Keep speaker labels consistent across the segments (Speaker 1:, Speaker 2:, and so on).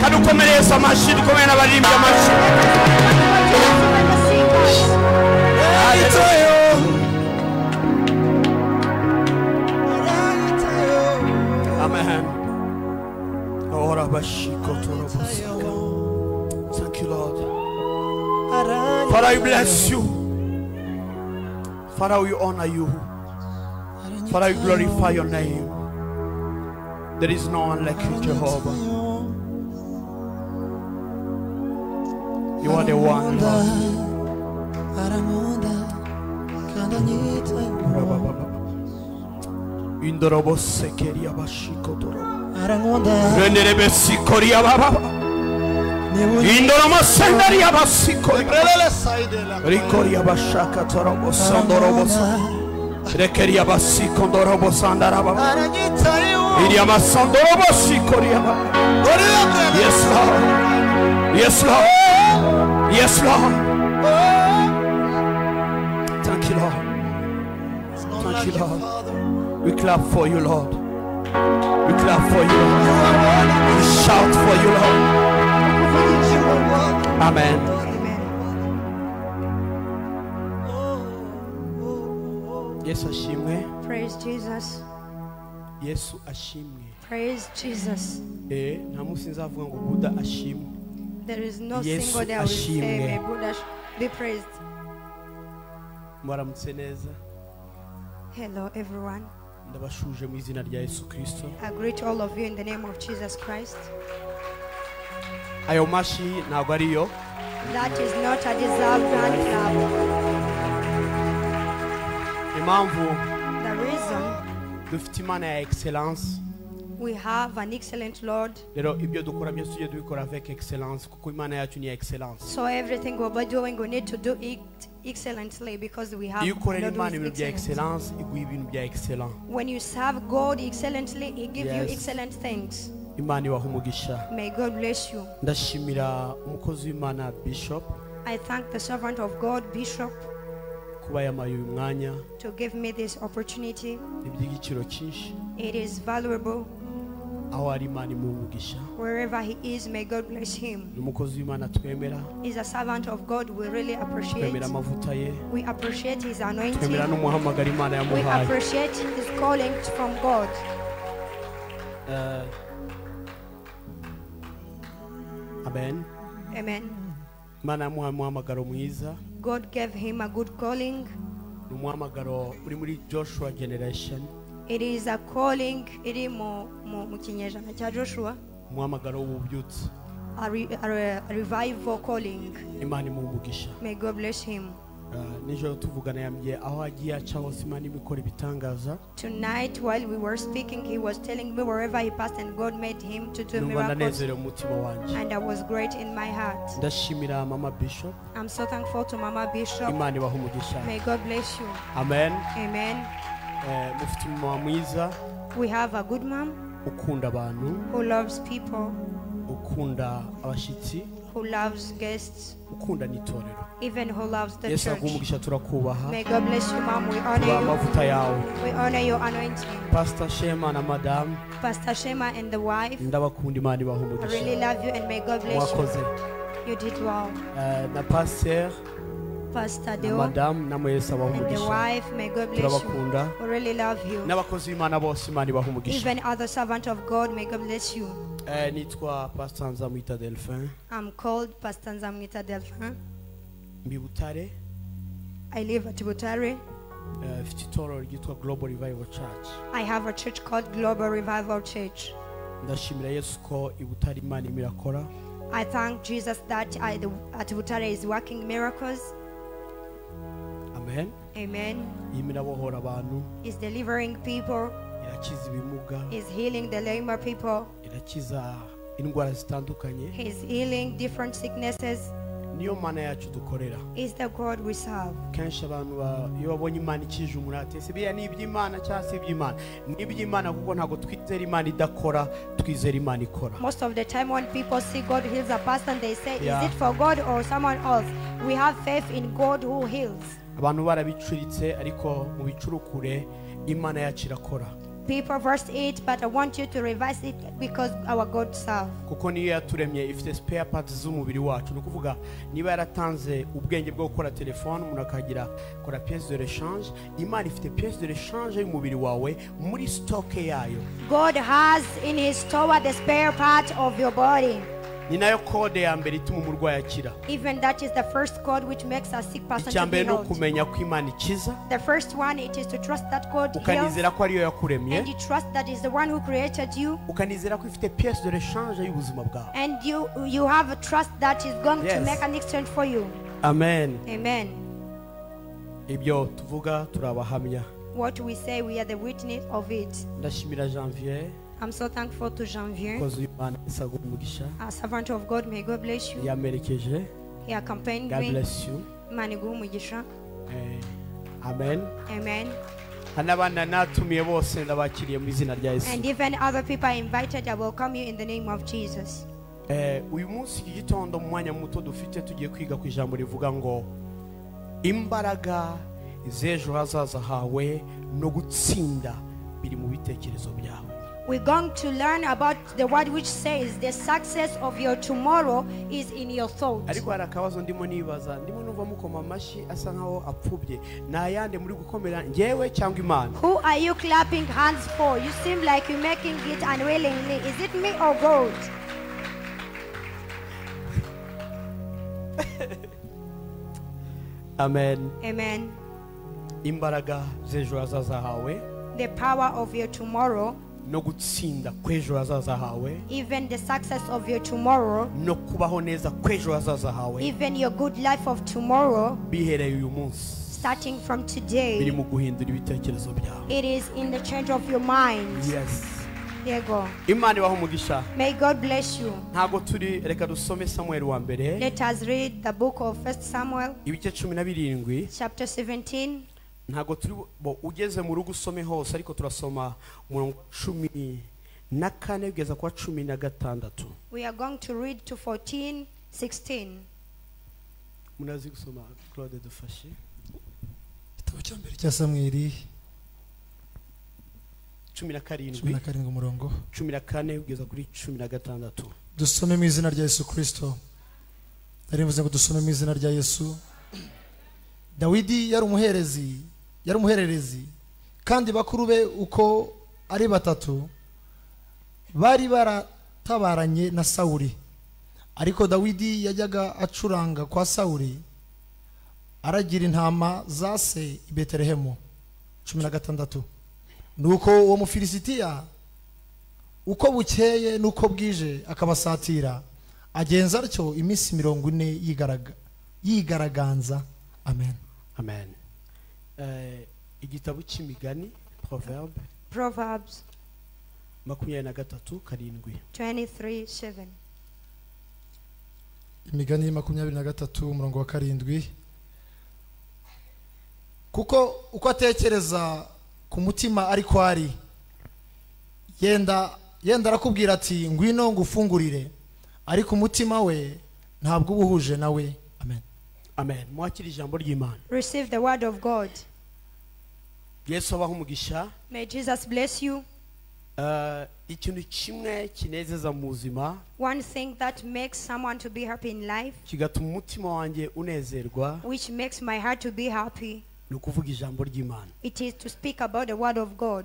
Speaker 1: kadukomereza amashyi dukomere n'abaririmbyi amashyi. Amen. Thank you lord. Father i bless you. Father we honor you. Father we glorify your name. There is no one like you jehovah you are the one. Lord
Speaker 2: arankunda kandi anyitayeho
Speaker 1: indorobosekeria bashikotoro
Speaker 2: arankunda
Speaker 1: renderebesikoria baba. Indoromosenderia basikori rikoria bashaka torobosondorobosa rekeria basikondorobosandaraba
Speaker 2: aranyitayeho
Speaker 1: iria masandorobosikoriya yes lord. Yes lord yes lord. Thank you lord. Thank you lord. we clap for you lord. We clap for you we shout for you lord. Amen. Yesu ashimwe.
Speaker 3: Praise Jesus.
Speaker 1: yesu ashimwe.
Speaker 3: Praise Jesus.
Speaker 1: Eh, nta munsi nzavuga ngo buda ashimwe
Speaker 3: There is no
Speaker 1: Yesu
Speaker 3: single day I will say,
Speaker 1: ashimwe.
Speaker 3: may Buddha sh- be praised.
Speaker 1: mwaramutse neza
Speaker 3: Hello, everyone.
Speaker 1: ndabashuje mu izina rya yesu kirisito
Speaker 3: I greet all of you in the name of Jesus Christ.
Speaker 1: ayo mashyi ntabwo ariyo
Speaker 3: That is not a deserved hand clap.
Speaker 1: impamvu
Speaker 3: The reason
Speaker 1: dufite imana ya excellence
Speaker 3: we have an excellent Lord,
Speaker 1: rero ibyo dukora byose tujye tubikora avec excellence. Kuko imana yacu ni excellence.
Speaker 3: So everything we're doing, we need to do it excellently because we have
Speaker 1: iyo ukorera
Speaker 3: Lord who
Speaker 1: imana
Speaker 3: is
Speaker 1: ibintu bya excellence. iguha ibintu bya excellent.
Speaker 3: When you serve God excellently, He gives you excellent things.
Speaker 1: imana ibaha umugisha
Speaker 3: May God bless you.
Speaker 1: ndashimira umukozi w'imana bishop
Speaker 3: I thank the servant of God, Bishop,
Speaker 1: kuba yamaye uyu mwanya.
Speaker 3: to give me this opportunity.
Speaker 1: ni iby'igiciro cyinshi.
Speaker 3: It is valuable. Wherever he is, may God bless him.
Speaker 1: ni umukozi w'imana twemera
Speaker 3: He's a servant of God. We really appreciate. We appreciate his anointing. We appreciate his calling from God.
Speaker 1: Eh, amen
Speaker 3: Amen.
Speaker 1: imana yamuhaye umuhamagaro
Speaker 3: God gave him a good calling.
Speaker 1: ni umuhamagaro uri muri joshua generation
Speaker 3: It is a calling iri mu kinyejana cya Joshua.
Speaker 1: umuhamagaro w'ububyutse
Speaker 3: A, revival calling.
Speaker 1: imana imuha umugisha
Speaker 3: May God bless him.
Speaker 1: Uh, Nijoro tuvugana yambwiye aho agiye aca hose imana imikora ibitangaza
Speaker 3: Tonight, while we were speaking, he was telling me wherever he passed, and God made him to do miracles.
Speaker 1: wanjye
Speaker 3: And I was great in my heart.
Speaker 1: ndashimira mama bishop
Speaker 3: I'm so thankful to Mama Bishop.
Speaker 1: imana ibaha umugisha
Speaker 3: May God bless you.
Speaker 1: amen
Speaker 3: Amen.
Speaker 1: Eh, mufite umumama mwiza
Speaker 3: We have a good mom
Speaker 1: ukunda abantu
Speaker 3: who loves people,
Speaker 1: ukunda abashyitsi
Speaker 3: who loves guests,
Speaker 1: ukunda n'itorero
Speaker 3: even who loves the
Speaker 1: yesu aguha umugisha turakubaha
Speaker 3: May God bless you, Mom. We honor you.
Speaker 1: amavuta yawe
Speaker 3: We honor your anointing.
Speaker 1: pastor shema na madamu
Speaker 3: Pastor Shema and the wife,
Speaker 1: ndabakunda imana ibaha
Speaker 3: I really love you and may God bless you.
Speaker 1: mwakoze
Speaker 3: You did well.
Speaker 1: Eh, na
Speaker 3: Pastor
Speaker 1: madamu namwe
Speaker 3: and the
Speaker 1: umugisha
Speaker 3: wife, may God bless you.
Speaker 1: turabakunda
Speaker 3: We really love you.
Speaker 1: n'abakozi b'imana bose imana ibaha umugisha
Speaker 3: Even other servant of God, may God bless you.
Speaker 1: Eh, nitwa pastor nzamwita delphin
Speaker 3: I'm called Pastor Nzamwita Delphin. I live at Butare.
Speaker 1: eh, mfite itorero ryitwa global revival church
Speaker 3: I have a church called Global Revival Church.
Speaker 1: ndashimira yesu ko i imana irakora
Speaker 3: I thank Jesus that I, the, at Butare is working miracles.
Speaker 1: Amen
Speaker 3: Amen.
Speaker 1: irimo irabohora abantu
Speaker 3: Is delivering people.
Speaker 1: irakiza ibimuga
Speaker 3: Is healing the lame people.
Speaker 1: irakiza indwara zitandukanye
Speaker 3: He's healing different sicknesses.
Speaker 1: niyo mana yacu dukorera
Speaker 3: Is the God we serve.
Speaker 1: kenshi abantu iyo babonye imana ikije umurate ese biriya ni iby'imana cyangwa se iby'imana ni iby'imana kuko ntabwo twizera imana idakora twizera imana ikora
Speaker 3: Most of the time, when people see God heals a person, they say,
Speaker 1: Yeah.
Speaker 3: Is it for God or someone else? We have faith in God who heals.
Speaker 1: Abantu barabicuritse ariko mu bicurukure imana yacu irakora
Speaker 3: people, verse 8, but I want you to revise it because our God serve.
Speaker 1: kuko niyo yaturemye ifite spare parts z'umubiri wacu ni ukuvuga niba yaratanze ubwenge bwo gukora telefone umuntu akagira kora pièce de rechange imana ifite pièce de rechange y'umubiri wawe muri stoke yayo
Speaker 3: God has in his store the spare part of your body.
Speaker 1: Ni nayo kode ya mbere ituma umurwayi akira.
Speaker 3: Even that is the first code which makes a sick person
Speaker 1: icya mbere ni ukumenya ko imana ikiza.
Speaker 3: The first one it is to trust that God
Speaker 1: ukanizera ko ariyo yakuremye.
Speaker 3: And you trust that is the one who created you.
Speaker 1: Ukanizera ko ifite pièce de rechange y'ubuzima bwawe.
Speaker 3: And you you have a trust that is going to make an exchange for you.
Speaker 1: amen.
Speaker 3: Amen.
Speaker 1: ibyo tuvuga turi abahamya.
Speaker 3: What we say we are the witness of it.
Speaker 1: ndashimira janvier
Speaker 3: I'm so thankful to Janvier, a servant of God. May God bless you.
Speaker 1: yamerekeje
Speaker 3: He accompanied
Speaker 1: god
Speaker 3: me.
Speaker 1: bless you
Speaker 3: Imana iguhe umugisha.
Speaker 1: Eh, amen
Speaker 3: Amen.
Speaker 1: hari natumiye bose ndabakiriye mu izina rya yesu
Speaker 3: And even other people are invited, I welcome you in the name of Jesus.
Speaker 1: Eh, uyu munsi iki gitondo mu mwanya muto dufite tugiye kwiga ku ijambo rivuga ngo imbaraga z'ejo hazaza hawe no gutsinda biri mu bitekerezo byawe
Speaker 3: We're going to learn about the word which says the success of your tomorrow is in your thoughts.
Speaker 1: ariko hari akabazo ndimo nibaza ndimo numva mukoma amashyi asa nkaho apfubye ni ayande muri gukomera ngewe cyangwa imana
Speaker 3: Who are you clapping hands for? You seem like you're making it unwillingly. Is it me or God?
Speaker 1: amen
Speaker 3: Amen.
Speaker 1: imbaraga z'ejo hazaza hawe
Speaker 3: The power of your tomorrow,
Speaker 1: no kw'ejo hazaza hawe
Speaker 3: even the success of your tomorrow,
Speaker 1: no kubaho neza kw'ejo hazaza hawe.
Speaker 3: even your good life of tomorrow,
Speaker 1: bihereye uyu munsi.
Speaker 3: starting from
Speaker 1: biri
Speaker 3: today,
Speaker 1: mu guhindura ibitekerezo byawe.
Speaker 3: it is in the change of your mind.
Speaker 1: yes. Imana umugisha.
Speaker 3: May God bless you.
Speaker 1: turi reka dusome samuel wa mbere.
Speaker 3: Let us read the book of First Samuel,
Speaker 1: ibice cumi na birindwi.
Speaker 3: chapter 17.
Speaker 1: Ntabwo turi bo ugeze mu rugo usome hose ariko turasoma umurongo wa cumi na kane kugeza ku wa cumi na gatandatu.
Speaker 3: We are going to read to 14, 16.
Speaker 1: munazi gusoma claude dufashe.
Speaker 2: Igitabo cya mbere cya samweli
Speaker 1: cumi na
Speaker 2: cumi
Speaker 1: karindwi
Speaker 2: na karindwi umurongo.
Speaker 1: Cumi na kane kugeza kuri cumi na gatandatu.
Speaker 2: Dusome mu izina rya yesu kirisito nari mvuze ngo dusome mu izina rya yesu. Dawidi yari umuherezi yari umuhererezi. Kandi bakuru be uko ari batatu bari baratabaranye na sawuli. Ariko dawidi yajyaga acuranga kwa sawuli aragira intama za se i betelehemu. Cumi na gatandatu. Nuko uwo mufilisitiya uko bukeye n'uko bwije akabasatira. Agenza atyo iminsi mirongo ine yigaraga yigaraganza. Amen.
Speaker 1: Amen. Igitabo cy'imigani proverbe
Speaker 3: Proverbs
Speaker 1: makumyabiri na gatatu karindwi.
Speaker 3: 23, 7.
Speaker 2: imigani makumyabiri na gatatu umurongo wa karindwi. Kuko uko atekereza ku mutima ariko ari yenda yenda arakubwira ati ngwino ngufungurire. Ariko umutima we ntabwo uba uhuje nawe amen.
Speaker 1: Amen. Mwakira ijambo ry'imana.
Speaker 3: Receive the word of God.
Speaker 1: Yesu abaha umugisha
Speaker 3: May Jesus bless you.
Speaker 1: Eh, ikintu kimwe kinezeza mu buzima
Speaker 3: One thing that makes someone to be happy in life,
Speaker 1: kigatuma umutima wanjye unezerwa
Speaker 3: which makes my heart to be happy,
Speaker 1: ni ukuvuga ijambo ry'imana
Speaker 3: it is to speak about the word of God.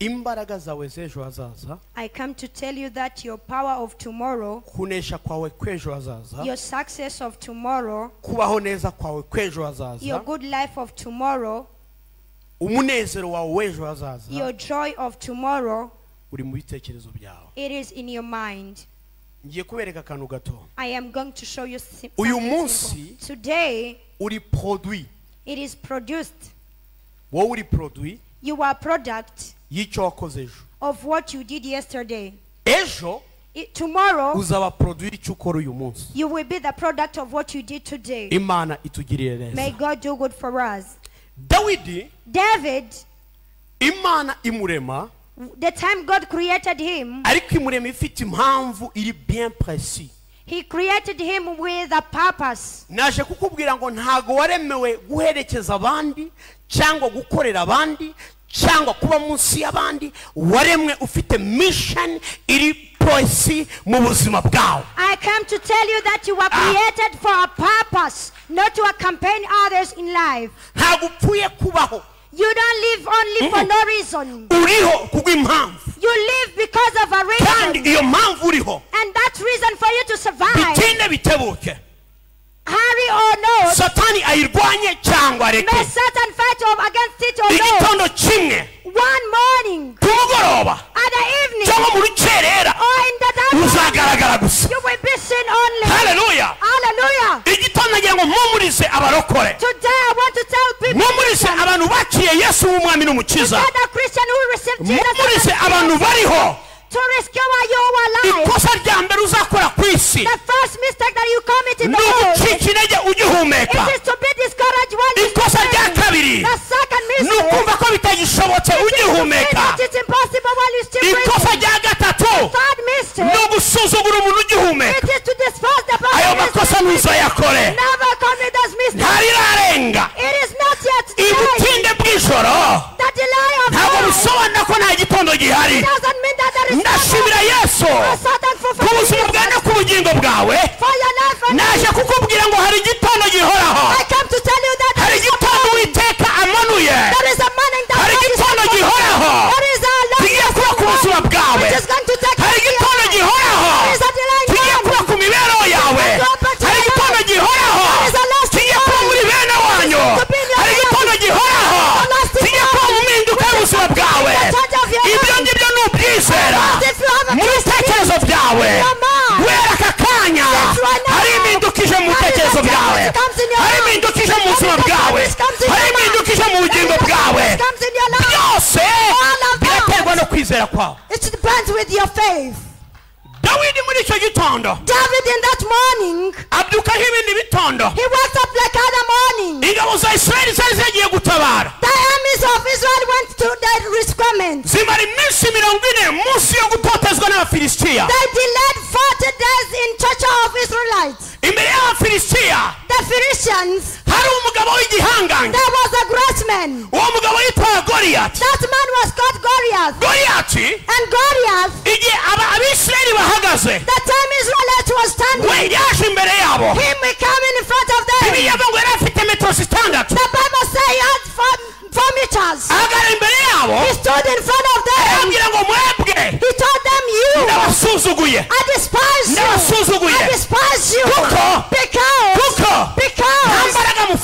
Speaker 1: imbaraga zawe z'ejo hazaza
Speaker 3: I come to tell you that your power of tomorrow,
Speaker 1: kunesha kwawe kw'ejo hazaza
Speaker 3: your success of tomorrow,
Speaker 1: kubaho neza kwawe kw'ejo
Speaker 3: your good life of tomorrow,
Speaker 1: umunezero wawe w'ejo hazaza
Speaker 3: your joy of tomorrow,
Speaker 1: uri mu bitekerezo byawe
Speaker 3: it is in your mind.
Speaker 1: ngiye kubereka akantu gato.
Speaker 3: I am going to show you
Speaker 1: Uyu munsi-
Speaker 3: simple. Today,
Speaker 1: uri produit.
Speaker 3: it is produced.
Speaker 1: wowe uri produit.
Speaker 3: You are product
Speaker 1: y'icyo wakoze ejo
Speaker 3: of what you did yesterday.
Speaker 1: ejo
Speaker 3: Tomorrow,
Speaker 1: uzaba produit icyo ukora uyu munsi
Speaker 3: you will be the product of what you did today.
Speaker 1: imana itugirire neza
Speaker 3: May God do good for us.
Speaker 1: dawidi
Speaker 3: David,
Speaker 1: imana imurema
Speaker 3: the time God created him,
Speaker 1: ariko imurema ifite impamvu iri bien précis
Speaker 3: He created him with a purpose.
Speaker 1: naje kukubwira ngo ntago waremewe guherekeza abandi cyangwa gukorera abandi cyangwa kuba munsi y'abandi waremwe ufite mission iri polisi mu buzima bwawe.
Speaker 3: I come to tell you that you were created for a purpose, not to accompany others in life.
Speaker 1: ntabwo upfuye kubaho.
Speaker 3: You don't live only for no reason.
Speaker 1: uriho kubw'impamvu
Speaker 3: You live because of a
Speaker 1: kandi
Speaker 3: reason.
Speaker 1: iyo mpamvu uriho.
Speaker 3: And that reason for you to survive,
Speaker 1: bitinde bitebuke
Speaker 3: hurry or not,
Speaker 1: satani ayirwanye cyangwa
Speaker 3: may
Speaker 1: areke
Speaker 3: Satan fight over against it or
Speaker 1: igitondo kimwe.
Speaker 3: One morning,
Speaker 1: ku mugoroba
Speaker 3: at the evening,
Speaker 1: cyangwa mu rukerera.
Speaker 3: Or in the dark,
Speaker 1: uzagaragara gusa.
Speaker 3: You will be seen only.
Speaker 1: haleluya
Speaker 3: Hallelujah.
Speaker 1: igitondo nagira ngo mpumurize abarokore.
Speaker 3: Today I want to tell people
Speaker 1: mpumurize abantu bakiriye yesu nk'umwami n'umukiza. Mpumurize abantu bariho.
Speaker 3: To rescue your life
Speaker 1: ikosa rya mbere uzakora ku isi.
Speaker 3: The first mistake that you commit in the world
Speaker 1: intege ugihumeka.
Speaker 3: it is to be discouraged while you
Speaker 1: ikosa rya kabiri
Speaker 3: The second
Speaker 1: ni
Speaker 3: mistake
Speaker 1: ukumva ko bitagishobotse
Speaker 3: is to
Speaker 1: ugihumeka.
Speaker 3: think that it's impossible while you still
Speaker 1: ikosa rya gatatu.
Speaker 3: Third mistake
Speaker 1: umuntu ugihumeka.
Speaker 3: It is to despise the person
Speaker 1: ayo
Speaker 3: is
Speaker 1: makosa ntuzayakore
Speaker 3: Never commit those mistakes.
Speaker 1: ntarirarenga
Speaker 3: It is not yet time
Speaker 1: ibutinde bw'ijoro.
Speaker 3: The delay of
Speaker 1: ntabwo bisobanura ko nta urukundo gihari. Ndashimira yesu. Ku buzima bwawe no ku bugingo bwawe. Naje kukubwira ngo hari igitondo gihoraho. Hari igitondo witeka amanuye. Hari igitondo gihoraho. Byawe guhera aka kanya hari impindukije mu bitekerezo byawe hari impindukije mu buzima bwawe. hari impindukije mu bugingo bwawe. byose biraterwa no kwizera kwawe dawidi muri icyo gitondo
Speaker 3: David in that morning,
Speaker 1: abyukaho ibindi bitondo
Speaker 3: he wakes up like other morning.
Speaker 1: ingabo za isirayeli zari zagiye gutabara
Speaker 3: The armies of Israel went to the rescuement.
Speaker 1: zimara iminsi mirongo ine munsi yo gutotezwa n'abafilisitiya
Speaker 3: They delayed 40 days in torture of Israelites.
Speaker 1: imbere y'abafilisitiya
Speaker 3: The Philistines,
Speaker 1: hari umugabo w'igihangange
Speaker 3: there was a great man.
Speaker 1: uwo mugabo yitwaga goriyati
Speaker 3: That man was called Goliath.
Speaker 1: goriyati
Speaker 3: And Goliath,
Speaker 1: igihe abisirayeli bahagaze
Speaker 3: the time Israelites was standing,
Speaker 1: we yaje imbere yabo
Speaker 3: him coming in front of them.
Speaker 1: bibiliya ngo yari afite metero zitandatu
Speaker 3: The Bible says he had four, four meters.
Speaker 1: ahagarara imbere yabo
Speaker 3: He stood in front of them.
Speaker 1: arababwira ngo mwebwe
Speaker 3: He told them, You,
Speaker 1: ndabasuzuguye
Speaker 3: I despise you.
Speaker 1: ndabasuzuguye
Speaker 3: I despise you.
Speaker 1: kuko
Speaker 3: Because,
Speaker 1: kuko nta
Speaker 3: because
Speaker 1: mbaraga mufite
Speaker 3: you don't have power.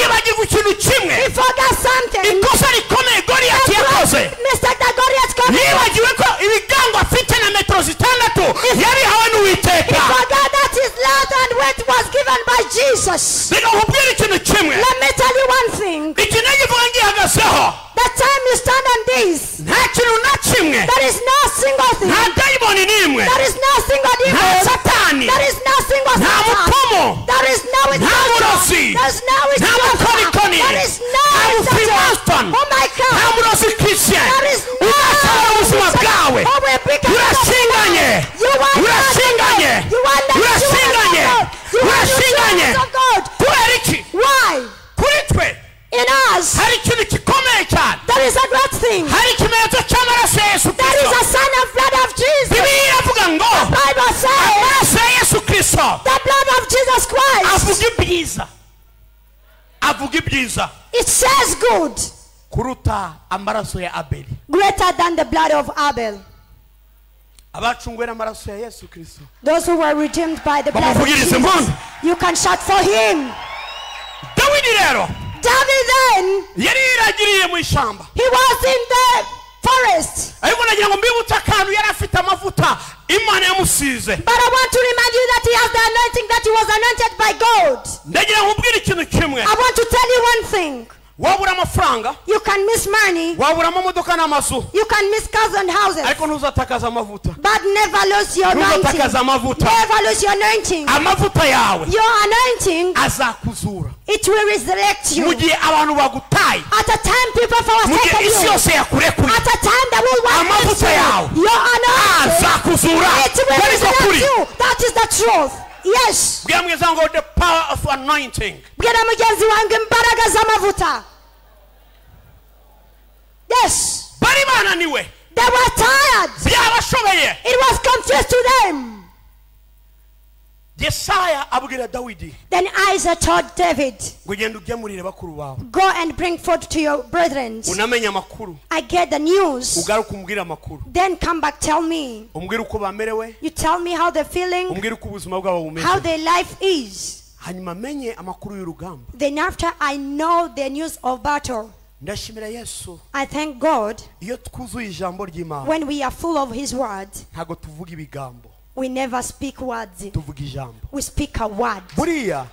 Speaker 1: Yibagirwa ikintu kimwe
Speaker 3: He forgot something.
Speaker 1: ikosa rikomeye goriyati yakoze
Speaker 3: that Goliath committed.
Speaker 1: yibagiwe ko ibigango afite na metero zitandatu yabihawe
Speaker 3: He
Speaker 1: n'uwiteka
Speaker 3: forgot that his length and weight was given by Jesus.
Speaker 1: reka nkubwire ikintu kimwe
Speaker 3: Let me tell you one thing.
Speaker 1: n'igivuga ngihagazeho
Speaker 3: The time you stand on this,
Speaker 1: nta kintu na kimwe
Speaker 3: there is no single thing.
Speaker 1: nta dayimoni n'imwe
Speaker 3: There is no single demon.
Speaker 1: Satani
Speaker 3: There is no single
Speaker 1: nta
Speaker 3: Satan. There is no
Speaker 1: nta burozi.
Speaker 3: There is no
Speaker 1: nta
Speaker 3: witchcraft.
Speaker 1: mukonikoni
Speaker 3: There is no
Speaker 1: nta bufimasitoni
Speaker 3: oh
Speaker 1: nta
Speaker 3: God.
Speaker 1: murozi christian.
Speaker 3: There is no
Speaker 1: udashobora ubuzima bwawe
Speaker 3: oh, we pick up
Speaker 1: urashinganye. urashinganye.
Speaker 3: Not You are not
Speaker 1: urashinganye urashinganye.
Speaker 3: The of God.
Speaker 1: kubera iki kuri twe
Speaker 3: In us,
Speaker 1: hari ikintu gikomeye cyane
Speaker 3: there is a great thing.
Speaker 1: hari ikimenyetso cy'amaraso yesu
Speaker 3: There is a sign of blood
Speaker 1: ibyiza avuga ibyiza
Speaker 3: It says good,
Speaker 1: kuruta amaraso ya abeli
Speaker 3: greater than the blood of Abel.
Speaker 1: abacunguwe n'amaraso ya yesu kirisito
Speaker 3: Those who were redeemed by the blood of Jesus. You can shout for him.
Speaker 1: dawidi rero.
Speaker 3: David then,
Speaker 1: yari yiragiriye mu ishyamba
Speaker 3: he was in the forest.
Speaker 1: ariko nagira ngo mbibutse akantu yari afite amavuta imana yamusize
Speaker 3: But I want to remind you that he has the anointing that he was anointed by God.
Speaker 1: ndagira ngo ubwire ikintu kimwe
Speaker 3: I want to tell you one thing.
Speaker 1: Wabura amafaranga
Speaker 3: You can miss money.
Speaker 1: wabura amamodoka n'amazu
Speaker 3: You can miss cars and houses.
Speaker 1: ariko ntuzatakaza amavuta
Speaker 3: But never lose your anointing.
Speaker 1: ntuzatakaza amavuta
Speaker 3: Never lose your anointing.
Speaker 1: amavuta yawe
Speaker 3: Your anointing,
Speaker 1: azakuzura
Speaker 3: it will resurrect you.
Speaker 1: mu gihe abantu bagutaye
Speaker 3: At a time people
Speaker 1: mu gihe isi yose yakurekuye
Speaker 3: At a time that will want
Speaker 1: Amavuta yawe.
Speaker 3: Your anointing,
Speaker 1: azakuzura
Speaker 3: it will resurrect you. That is the truth. Yes.
Speaker 1: bwira mwiza ngo the power of anointing.
Speaker 3: Bwira mugenzi wange imbaraga z'amavuta yes.
Speaker 1: Bari bananiwe
Speaker 3: they were tired. It was confused to them
Speaker 1: yesaya abwira dawidi.
Speaker 3: Then isaac told david
Speaker 1: ngo ugende ugemurire bakuru bawe
Speaker 3: go and bring food to your brethren.
Speaker 1: Unamenye amakuru
Speaker 3: i get the news.
Speaker 1: Ugaruke umbwire amakuru
Speaker 3: then come back tell me.
Speaker 1: Umbwire uko bamerewe
Speaker 3: you tell me how they're feeling
Speaker 1: umbwire uko ubuzima bwabo
Speaker 3: how their life is.
Speaker 1: Hanyuma amenye amakuru y'urugamba.
Speaker 3: Then after i know the news of battle
Speaker 1: ndashimira yesu.
Speaker 3: I thank god
Speaker 1: iyo twuzuye ijambo ry'imana.
Speaker 3: when we are full of his word.
Speaker 1: Ntabwo tuvuga ibigambo
Speaker 3: we never speak words.
Speaker 1: Tuvuga ijambo.
Speaker 3: We speak a word.
Speaker 1: Buriya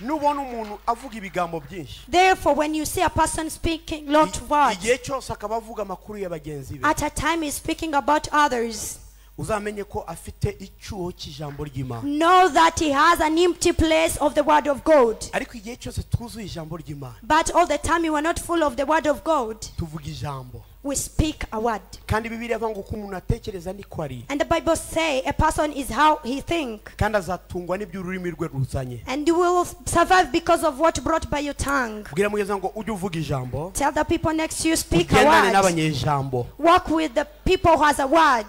Speaker 1: nubona umuntu avuga ibigambo byinshi.
Speaker 3: Therefore, when you see a person speaking lot words,
Speaker 1: igihe cyose akaba avuga amakuru ya bagenzi be.
Speaker 3: at a time he's speaking about others,
Speaker 1: uzamenye ko afite icyuho cy'ijambo ry'imana
Speaker 3: know that he has an empty place of the word of God.
Speaker 1: ariko igihe cyose twuzuye ijambo ry'imana
Speaker 3: But all the time you are not full of the word of God,
Speaker 1: tuvuga ijambo
Speaker 3: we speak a word.
Speaker 1: kandi bibiri avuga ngo uko umuntu atekereza niko ari
Speaker 3: And the Bible say a person is how he think.
Speaker 1: kandi azatungwa n'ibyo ururimi rwe ruzanye
Speaker 3: And you will survive because of what brought by your tongue.
Speaker 1: bwira mugeza ngo ujye uvuga ijambo
Speaker 3: Tell the people next to you, speak a word.
Speaker 1: n'abanyejambo
Speaker 3: Walk with the people who has a word.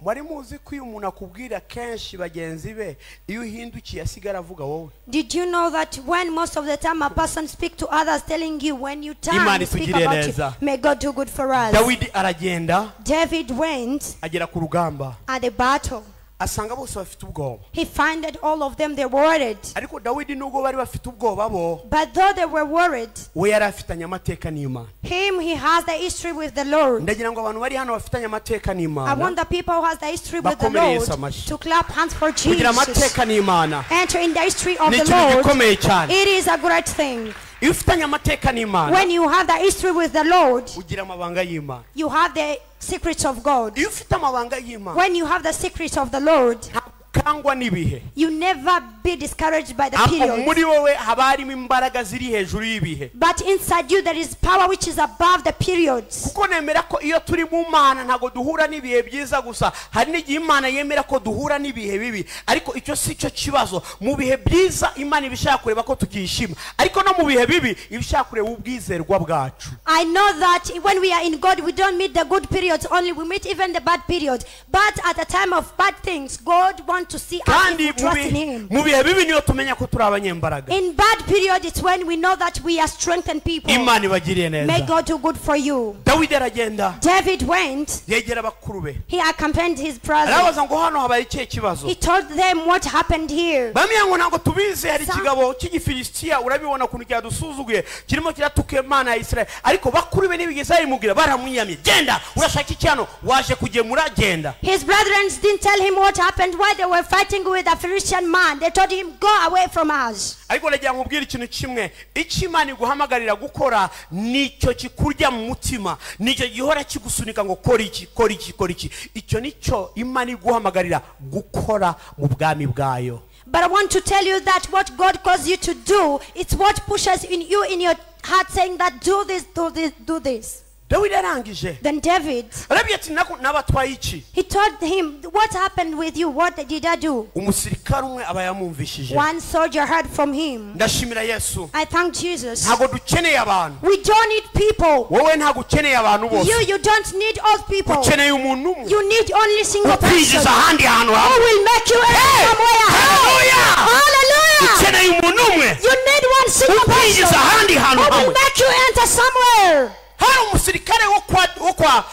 Speaker 1: Mwari muzi ko iyo umuntu akubwira kenshi bagenzi be iyo uhindukiye asigara avuga wowe
Speaker 3: Did you know that when most of the time a person speak to others telling you when you turn speak about you, may God do good for us.
Speaker 1: dawidi aragenda
Speaker 3: David went
Speaker 1: agera ku rugamba
Speaker 3: at the battle.
Speaker 1: Asanga bose bafite ubwoba
Speaker 3: He found that all of them they were worried.
Speaker 1: ariko dawidi nubwo bari bafite ubwoba bo
Speaker 3: But though they were worried,
Speaker 1: we yari afitanye amateka n'imana
Speaker 3: him he has the history with the Lord.
Speaker 1: ndagira ngo abantu bari hano bafitanye amateka
Speaker 3: I want the people who has the history with the Lord to clap hands for
Speaker 1: kugira
Speaker 3: Jesus.
Speaker 1: amateka n'imana
Speaker 3: Enter in the history of the Lord. It is a great thing.
Speaker 1: Iyo ufitanye amateka n'imana.
Speaker 3: When you have the history with the Lord,
Speaker 1: ugira amabanga y'imana.
Speaker 3: you have the secrets of God.
Speaker 1: iyo ufite amabanga y'imana
Speaker 3: When you have the secrets of the Lord,
Speaker 1: ntabwo ukangwa n'ibihe.
Speaker 3: you never be discouraged by the
Speaker 1: periods.
Speaker 3: period.
Speaker 1: muri wowe haba harimo imbaraga ziri hejuru y'ibihe
Speaker 3: But inside you, there is power which is above the periods.
Speaker 1: kuko nemera ko iyo turi mu mana ntabwo duhura n'ibihe byiza gusa hari n'igihe imana yemera ko duhura n'ibihe bibi ariko icyo si cyo kibazo mu bihe byiza imana iba ishaka kureba ko tukishima ariko no mu bihe bibi iba ishaka kureba ubwizerwa bwacu
Speaker 3: I know that when we are in God, we don't meet the good periods only, we meet even the bad periods. But at the time of bad things, God wants to see us if we trust in Him.
Speaker 1: mu bihe bibi niyo tumenya ko turi abanyembaraga
Speaker 3: In bad period, it's when we know that we are strengthened people.
Speaker 1: imana ibagiriye neza.
Speaker 3: May God do good for you.
Speaker 1: dawidi aragenda.
Speaker 3: David went,
Speaker 1: yegera bakuru be.
Speaker 3: He accompanied his brother.
Speaker 1: arabaza ngo hano habaye ikihe kibazo?
Speaker 3: He told them what happened here.
Speaker 1: bamwe ngo ntabwo tubizi hari ikigabo cy'igifilisitiya urabibona ukuntu cyadusuzuguye kirimo kiratuka imana ya isirayeli. Ariko bakuru be ntibigeze babimubwira baramwiyamye genda urashaka iki hano? Waje kugemura genda.
Speaker 3: His brethren didn't tell him what happened. While they were fighting with a Philistine man. They told him, Go away from us.
Speaker 1: ariko nagira ngo ubwire ikintu kimwe icyo imana iguhamagarira gukora nicyo kikurya mu mutima nicyo gihora kigusunika ngo kora iki kora iki kora iki icyo nicyo imana iguhamagarira gukora mu bwami bwayo
Speaker 3: But I want to tell you that what God calls you to do, it's what pushes in you in your heart saying that do this, do this, do this.
Speaker 1: Dawidi arangije
Speaker 3: Then David,
Speaker 1: arabye ati nabatwaye iki
Speaker 3: he told him, What happened with you? What did I do?
Speaker 1: umusirikare umwe aba yamwumvishije
Speaker 3: One soldier heard from him.
Speaker 1: ndashimira yesu
Speaker 3: I thank Jesus.
Speaker 1: ntabwo dukeneye abantu
Speaker 3: We don't need people.
Speaker 1: wowe ntabwo ukeneye abantu bose
Speaker 3: You, you don't need all people.
Speaker 1: ukeneye umuntu umwe
Speaker 3: You need only single person
Speaker 1: ukwigiza ahandi hantu
Speaker 3: who will make you enter somewhere.
Speaker 1: Hallelujah!
Speaker 3: Hallelujah!
Speaker 1: ukeneye umuntu umwe
Speaker 3: You need one single person
Speaker 1: ahandi
Speaker 3: who will make you enter somewhere.
Speaker 1: Hari umusirikare wo kwa wo kwa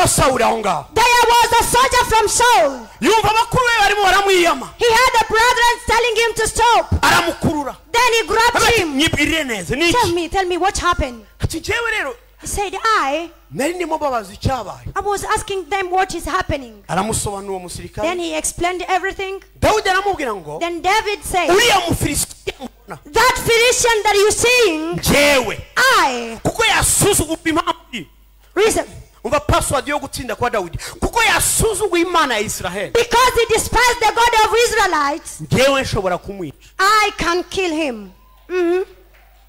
Speaker 1: wo sawuli aho ngaho
Speaker 3: There was a soldier from Saul.
Speaker 1: yumva abakuru be barimo baramwiyama
Speaker 3: He had the brethren telling him to stop.
Speaker 1: aramukurura
Speaker 3: Then he grabbed him.
Speaker 1: nyibwirire neza ni
Speaker 3: Tell me, tell me what happened.
Speaker 1: ati njyewe rero
Speaker 3: He said, I,
Speaker 1: nari ndimo babaza icyabaye
Speaker 3: I was asking them what is happening. Then he explained everything.
Speaker 1: dawidi aramubwira ngo
Speaker 3: Then David said,
Speaker 1: uriya
Speaker 3: That Philistine that you seeing,
Speaker 1: njyewe
Speaker 3: I,
Speaker 1: kuko yasuzugura impamvu
Speaker 3: reason,
Speaker 1: umva password yo gutsinda kwa dawidi kuko yasuzuguye imana ya Israel.
Speaker 3: Because he despised the God of Israelites,
Speaker 1: jewe nshobora kumwica
Speaker 3: I can kill him. Mhm.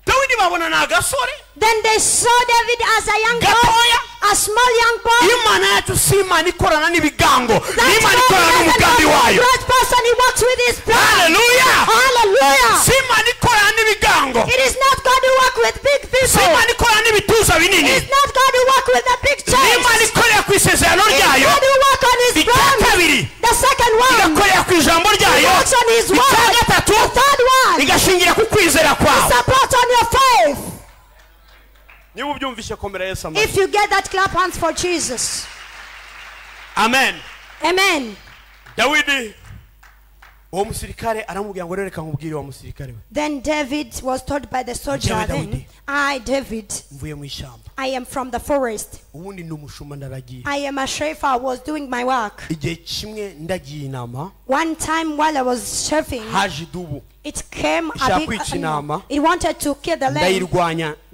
Speaker 1: dawidi babona ni agasore
Speaker 3: Then they saw David as a young boy, a small young boy.
Speaker 1: imana yacu si imana ikorana n'ibigango
Speaker 3: That
Speaker 1: imana ikorana n'umugambi wayo
Speaker 3: great person, he works with his plan.
Speaker 1: Hallelujah.
Speaker 3: Hallelujah.
Speaker 1: si imana ikorana n'ibigango
Speaker 3: It is not God who work with big
Speaker 1: si
Speaker 3: people.
Speaker 1: imana ikorana n'ibituza binini
Speaker 3: It's not God who work with the big
Speaker 1: imana
Speaker 3: church.
Speaker 1: ikorera ku isezerano ryayo
Speaker 3: God who work on his plan.
Speaker 1: kabiri
Speaker 3: The second one,
Speaker 1: igakorera ku ijambo ryayo
Speaker 3: works on his
Speaker 1: icya gatatu
Speaker 3: The third one,
Speaker 1: igashingira ku kwizera kwawe
Speaker 3: support on your faith.
Speaker 1: Niba ubyumvishe komera yesu amashyi
Speaker 3: If you get that, clap hands for Jesus.
Speaker 1: amen
Speaker 3: Amen.
Speaker 1: dawidi uwo musirikare aramubwira ngo reka nkubwire wa musirikare we
Speaker 3: Then David was told by the soldier, then, I, David,
Speaker 1: mvuye mu ishyamba
Speaker 3: I am from the forest.
Speaker 1: ubundi ndi umushumba ndaragiye
Speaker 3: I am a shepherd. I was doing my work.
Speaker 1: igihe kimwe ndagiye inama
Speaker 3: One time while I was
Speaker 1: haje idubu
Speaker 3: it came a big
Speaker 1: kwica
Speaker 3: animal.
Speaker 1: intama.
Speaker 3: It wanted to kill the lamb.
Speaker 1: ndayirwanya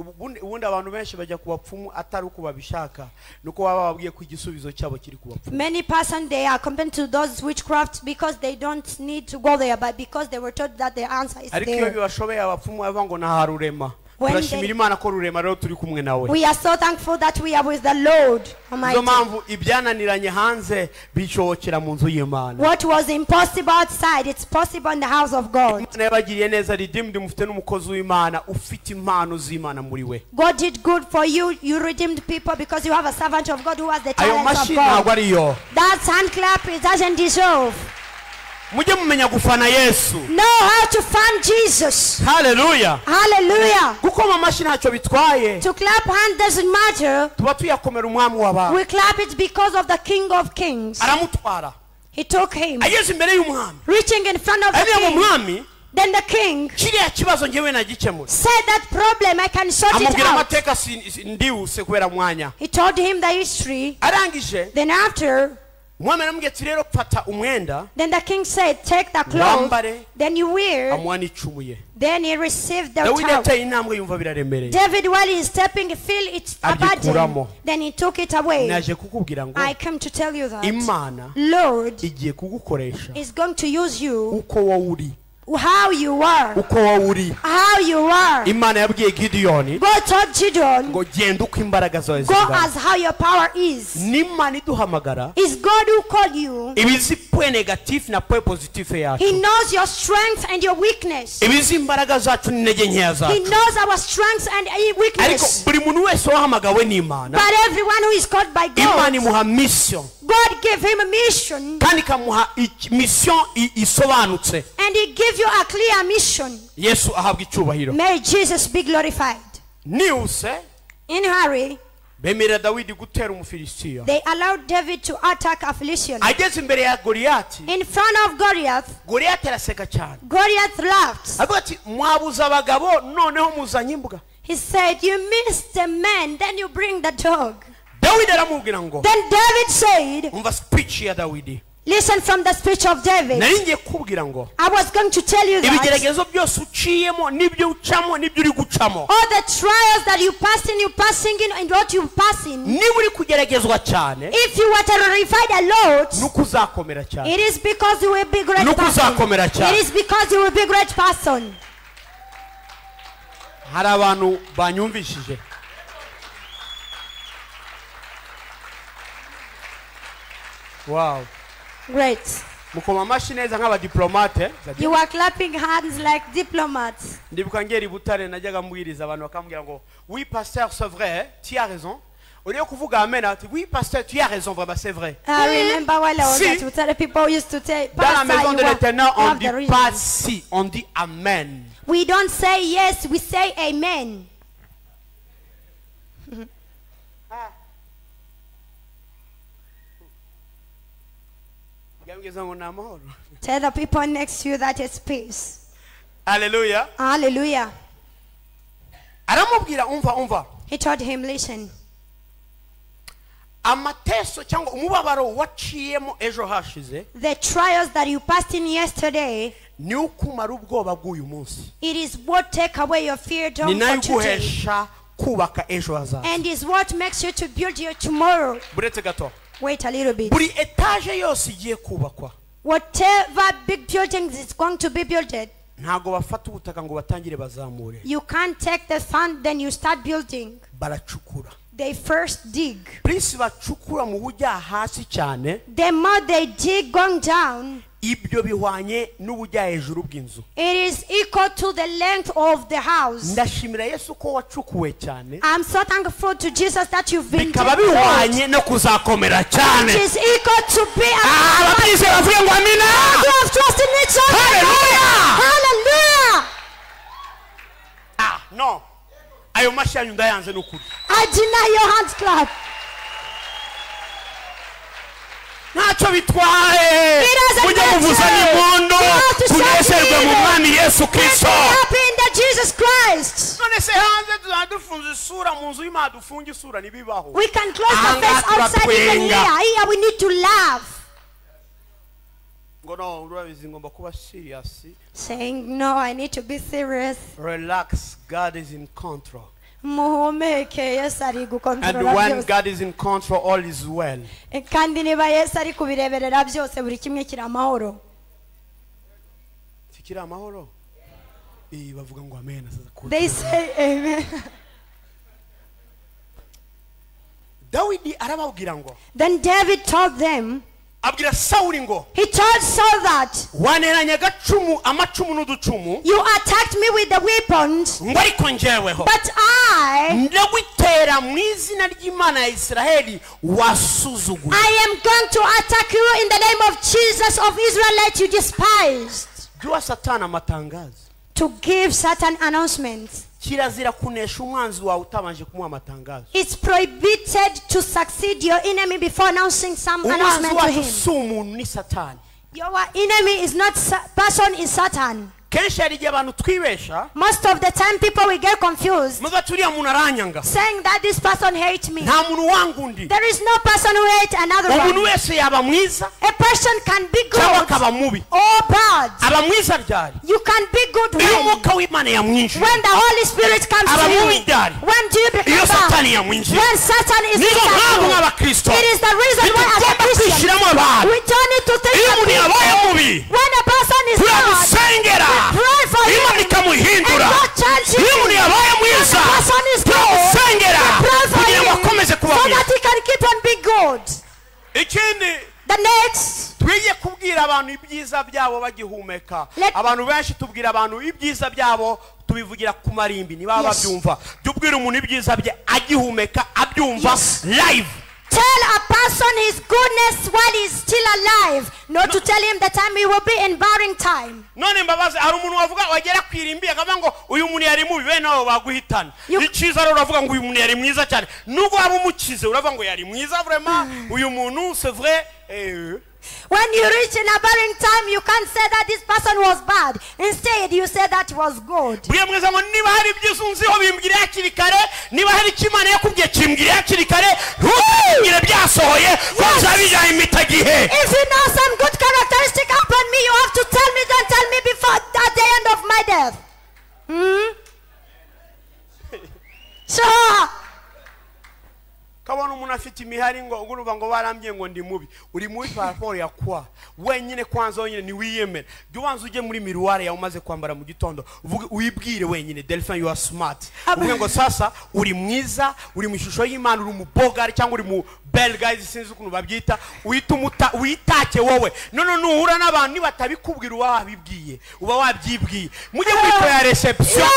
Speaker 1: ubundi abantu benshi bajya ku bapfumu atari uko babishaka nuko baba babwiye ko igisubizo cyabo kiri ku bapfumu
Speaker 3: Many person they are compared to those witchcraft because they don't need to go there, but because they were told that the answer is
Speaker 1: ariko iyo
Speaker 3: there.
Speaker 1: bibashobeye abapfumu bavuga ngo nta rurema
Speaker 3: When
Speaker 1: turashimira imana ko rurema rero turi kumwe nawe
Speaker 3: We are so thankful that we are with the Lord
Speaker 1: nizo
Speaker 3: Almighty.
Speaker 1: mpamvu ibyananiranye hanze bishobokera mu nzu y'imana
Speaker 3: What was impossible outside, it's possible in the house of God.
Speaker 1: imana yabagiriye neza redeemed mufite n'umukozi w'imana ufite impano z'imana muri we
Speaker 3: God did good for you. You redeemed people because you have a servant of God who has the talents of
Speaker 1: ntabwo
Speaker 3: God.
Speaker 1: ariyo
Speaker 3: That hand clap, it doesn't deserve.
Speaker 1: Mujye mumenya gufana yesu
Speaker 3: Know how to find Jesus.
Speaker 1: haleluya
Speaker 3: Hallelujah.
Speaker 1: gukoma amashyi ntacyo bitwaye
Speaker 3: To clap hand doesn't matter.
Speaker 1: tuba tuyakomera umwami w'abantu
Speaker 3: We clap it because of the King of Kings.
Speaker 1: aramutwara
Speaker 3: He took him,
Speaker 1: ageze imbere y'umwami
Speaker 3: reaching in front of the king. Then the king
Speaker 1: kiriya kibazo ngewe nagikemura
Speaker 3: said that problem, I can sort it out.
Speaker 1: amateka si- si- kubera mwanya
Speaker 3: He told him the history.
Speaker 1: arangije
Speaker 3: Then after,
Speaker 1: umwami aramubwiye rero fata umwenda
Speaker 3: then the king said, take the
Speaker 1: cloth
Speaker 3: then you wear.
Speaker 1: amuha n'icumu
Speaker 3: Then he received the
Speaker 1: dawidi
Speaker 3: towel.
Speaker 1: yateye intambwe yumva biraremereye
Speaker 3: David, while he's stepping, feel it's a burden. Then he took it away.
Speaker 1: naje kukubwira ngo
Speaker 3: I came to tell you that
Speaker 1: imana
Speaker 3: Lord
Speaker 1: igiye kugukoresha
Speaker 3: is going to use you
Speaker 1: uko wowe uri
Speaker 3: how you are.
Speaker 1: uko wowe uri
Speaker 3: How you are.
Speaker 1: imana yabwiye gidiyoni
Speaker 3: God told Gideon,
Speaker 1: ngo genda uko imbaraga zawe
Speaker 3: go as how your power is.
Speaker 1: n'imana iduhamagara
Speaker 3: It's God who called you.
Speaker 1: ibizi pwe negatifu na pwe pozitifu
Speaker 3: He knows your strength and your weakness.
Speaker 1: ibizi imbaraga zacu n'intege nkeya
Speaker 3: He knows our strengths and
Speaker 1: ariko buri muntu wese wahamagawe n'imana
Speaker 3: But everyone who is called by
Speaker 1: imana
Speaker 3: God,
Speaker 1: imuha mission
Speaker 3: God gave him a mission
Speaker 1: kandi iki- mission isobanutse
Speaker 3: and He gave you a clear mission.
Speaker 1: yesu ahabwa icyubahiro
Speaker 3: May Jesus be glorified.
Speaker 1: nihuse
Speaker 3: In hurry,
Speaker 1: bemerera dawidi gutera umufilisitiya
Speaker 3: they allowed David to attack a Philistine.
Speaker 1: ageze imbere ya goriyati
Speaker 3: In front of Goliath,
Speaker 1: goriyati araseka cyane
Speaker 3: Goliath laughed.
Speaker 1: avuga ati mwabuze abagabo noneho muzanye imbwa
Speaker 3: He said, You missed the man, then you bring the dog.
Speaker 1: Dawidi aramubwira ngo
Speaker 3: Then David said,
Speaker 1: umva speech ya dawidi
Speaker 3: Listen from the speech of David. I was going to tell you that all the trials that you pass in, you passing in, and what you pass in,
Speaker 1: niba uri kugeragezwa cyane
Speaker 3: if you were terrified a lot, it is because you will be great person. It is because you will be great person.
Speaker 1: hari abantu banyumvishije wow
Speaker 3: Great.
Speaker 1: mukoma amashyi neza nk'abadiplomate
Speaker 3: You are clapping hands like diplomats.
Speaker 1: ndibuka ngera i butare najyaga mbwiriza abantu bakambwira ngo oui pasteur c'est vrai tu as raison au lieu yo kuvuga amen ati oui pasteur tu as raison vraiment c'est vrai
Speaker 3: I remember while I was
Speaker 1: Si.
Speaker 3: at Utare, people used to say,
Speaker 1: dans la
Speaker 3: Pastor,
Speaker 1: maison
Speaker 3: you
Speaker 1: de
Speaker 3: have-
Speaker 1: l'éternel
Speaker 3: you
Speaker 1: on
Speaker 3: have the
Speaker 1: dit
Speaker 3: reason."
Speaker 1: pas si on dit amen
Speaker 3: We don't say yes, we say amen. Tell the people next to you that it's peace.
Speaker 1: Hallelujah.
Speaker 3: Hallelujah.
Speaker 1: aramubwira umva umva
Speaker 3: He told him, Listen,
Speaker 1: amateso cyangwa umubabaro waciyemo ejo hashize
Speaker 3: the trials that you passed in yesterday,
Speaker 1: ni ukumara ubwoba bw'uyu munsi
Speaker 3: it is what take away your fear
Speaker 1: ni nayo
Speaker 3: today.
Speaker 1: iguhesha kubaka ejo hazaza
Speaker 3: And is what makes you to build your tomorrow.
Speaker 1: buretse gato
Speaker 3: Wait a little bit.
Speaker 1: etaje yose igiye kubakwa
Speaker 3: Whatever big buildings is going to be built,
Speaker 1: ntabwo bafata ubutaka ngo batangire bazamure
Speaker 3: you can't take the sand then you start building.
Speaker 1: baracukura
Speaker 3: They first dig.
Speaker 1: bacukura mu bujya hasi cyane
Speaker 3: The more they dig going down,
Speaker 1: ibyo bihwanye n'ubujya hejuru bw'inzu
Speaker 3: it is equal to the length of the house.
Speaker 1: ndashimira yesu ko wacukuwe cyane
Speaker 3: I'm so thankful to Jesus that you've been
Speaker 1: bikaba bihwanye no kuzakomera cyane
Speaker 3: It is equal to be a
Speaker 1: Ah, ababyize ngo amina
Speaker 3: You have trusted in each other.
Speaker 1: Hallelujah.
Speaker 3: Hallelujah.
Speaker 1: Ah, no ayo mashyi yanyu ndayanze n'ukuri
Speaker 3: I deny your hands clap.
Speaker 1: Ntacyo bitwaye
Speaker 3: It doesn't
Speaker 1: mujye
Speaker 3: matter.
Speaker 1: muvuza n'impundu
Speaker 3: have to shout
Speaker 1: tunezerwe mu mwami yesu
Speaker 3: Let's
Speaker 1: kirisito
Speaker 3: happy in the Jesus Christ.
Speaker 1: none se hanze dufunze isura mu nzu y'imana dufunge isura ntibibaho
Speaker 3: We can close the face outside even
Speaker 1: turatwenga.
Speaker 3: here. Here we need to laugh.
Speaker 1: ngo no urabizi ngomba kuba siriyasi
Speaker 3: Saying, no, I need to be serious.
Speaker 1: relax god is in control
Speaker 3: muhumeke yesu ari gukontorora kandi niba yesu ari kubireberera byose buri kimwe kiri amahoro.
Speaker 1: Kiri amahoro? Bavuga ngo amen. Dawidi arababwira ngo
Speaker 3: then david told them
Speaker 1: abwira sawuli ngo
Speaker 3: he told saul that
Speaker 1: waneranye agacumu amacumu n'uducumu
Speaker 3: you attacked me with the weapons
Speaker 1: ngo ariko njyeweho.
Speaker 3: but i
Speaker 1: ndagutera mu izina ry'imana ya isiraheli wasuzuguye
Speaker 3: i am going to attack you in the name of jesus of israel that you despised.
Speaker 1: Jua satani amatangazo
Speaker 3: to give certain announcements
Speaker 1: kirazira kunesha umwanzi wawe utabanje kumuha amatangazo.
Speaker 3: It's prohibited to succeed your enemy before announcing some announcement to him.
Speaker 1: si umuntu ni satani.
Speaker 3: Your enemy is not person is satan
Speaker 1: kenshi hari igihe abantu twibesha
Speaker 3: Most of the time, people will get confused,
Speaker 1: muga turiya muntu aranyanga
Speaker 3: saying that this person hates me.
Speaker 1: nta muntu wanga undi
Speaker 3: There is no person who hates another
Speaker 1: umuntu
Speaker 3: one.
Speaker 1: wese yaba mwiza
Speaker 3: A person can be
Speaker 1: cyangwa
Speaker 3: good
Speaker 1: akaba mubi.
Speaker 3: or bad.
Speaker 1: aba mwiza ryari?
Speaker 3: You can be good
Speaker 1: iyo
Speaker 3: when,
Speaker 1: umwuka w'imana yamwinjiye
Speaker 3: when the Holy Spirit comes
Speaker 1: aba
Speaker 3: to you.
Speaker 1: mubi ryari?
Speaker 3: When do you become
Speaker 1: iyo satani yamwinjiye
Speaker 3: When Satan is
Speaker 1: mpamvu
Speaker 3: you.
Speaker 1: nk'abakristo
Speaker 3: It is the reason why as a Christian, we don't need to think
Speaker 1: iyo umuntu yabaye mubi.
Speaker 3: When a person is bad,
Speaker 1: turamusengera imana ikamuhindura iyo umuntu yabaye mwiza.
Speaker 3: Usengera.
Speaker 1: Kugira ngo akomeze kuba mwiza. ikindi twiye kubwira abantu ibyiza byabo bagihumeka. Abantu benshi tubwira abantu ibyiza byabo tubivugira ku marimbi. Ntibaba babyumva. Tubwire umuntu ibyiza bye agihumeka abyumva live.
Speaker 3: Tell a person his goodness while he's still alive, not to tell him the time he will be in barring time.
Speaker 1: none mbabazi hari umuntu wavuga wagera ku irimbi akavuga ngo uyu muntu yari mubi bene nabo baguhitana icyiza rero uravuga ngo uyu muntu yari mwiza cyane. Nubwo waba umukize uravuga ngo yari mwiza vrema uyu muntu c'est vrai. Eh,
Speaker 3: When you reach in a barring time, you can't say that this person was bad. Instead, you say that was good.
Speaker 1: buriya mwiza ngo niba hari ibyiza unziho bimbwire hakiri kare niba hari icyo imana yakubwiye kimbwire hakiri kare ntukibwire byasohoye ko
Speaker 3: Yes.
Speaker 1: bizaba bijyanye impitagihe
Speaker 3: If you know some good characteristic upon me, you have to tell me. Don't tell me before at the end of my death. Hmm? Sure.
Speaker 1: Kabona umuntu afite imihari ngo uruva ngo barambye ngo ndi mubi. Uri mubi paraporo ya kwa wenyine kwanza wenyine ntiwiyemera jya ubanza ujye muri miruware yawe umaze kwambara mu gitondo uvuge wibwire wenyine delphin you are smart. Uvuge ngo sasa uri mwiza uri mu ishusho y'imana uri umubogari cyangwa uri mu bel guys sinzi ukuntu babyita wita umuta witake wowe. None nuhura n'abantu nibatabikubwira uba wabibwiye uba wabyibwiye. Mujye muri ko ya reception.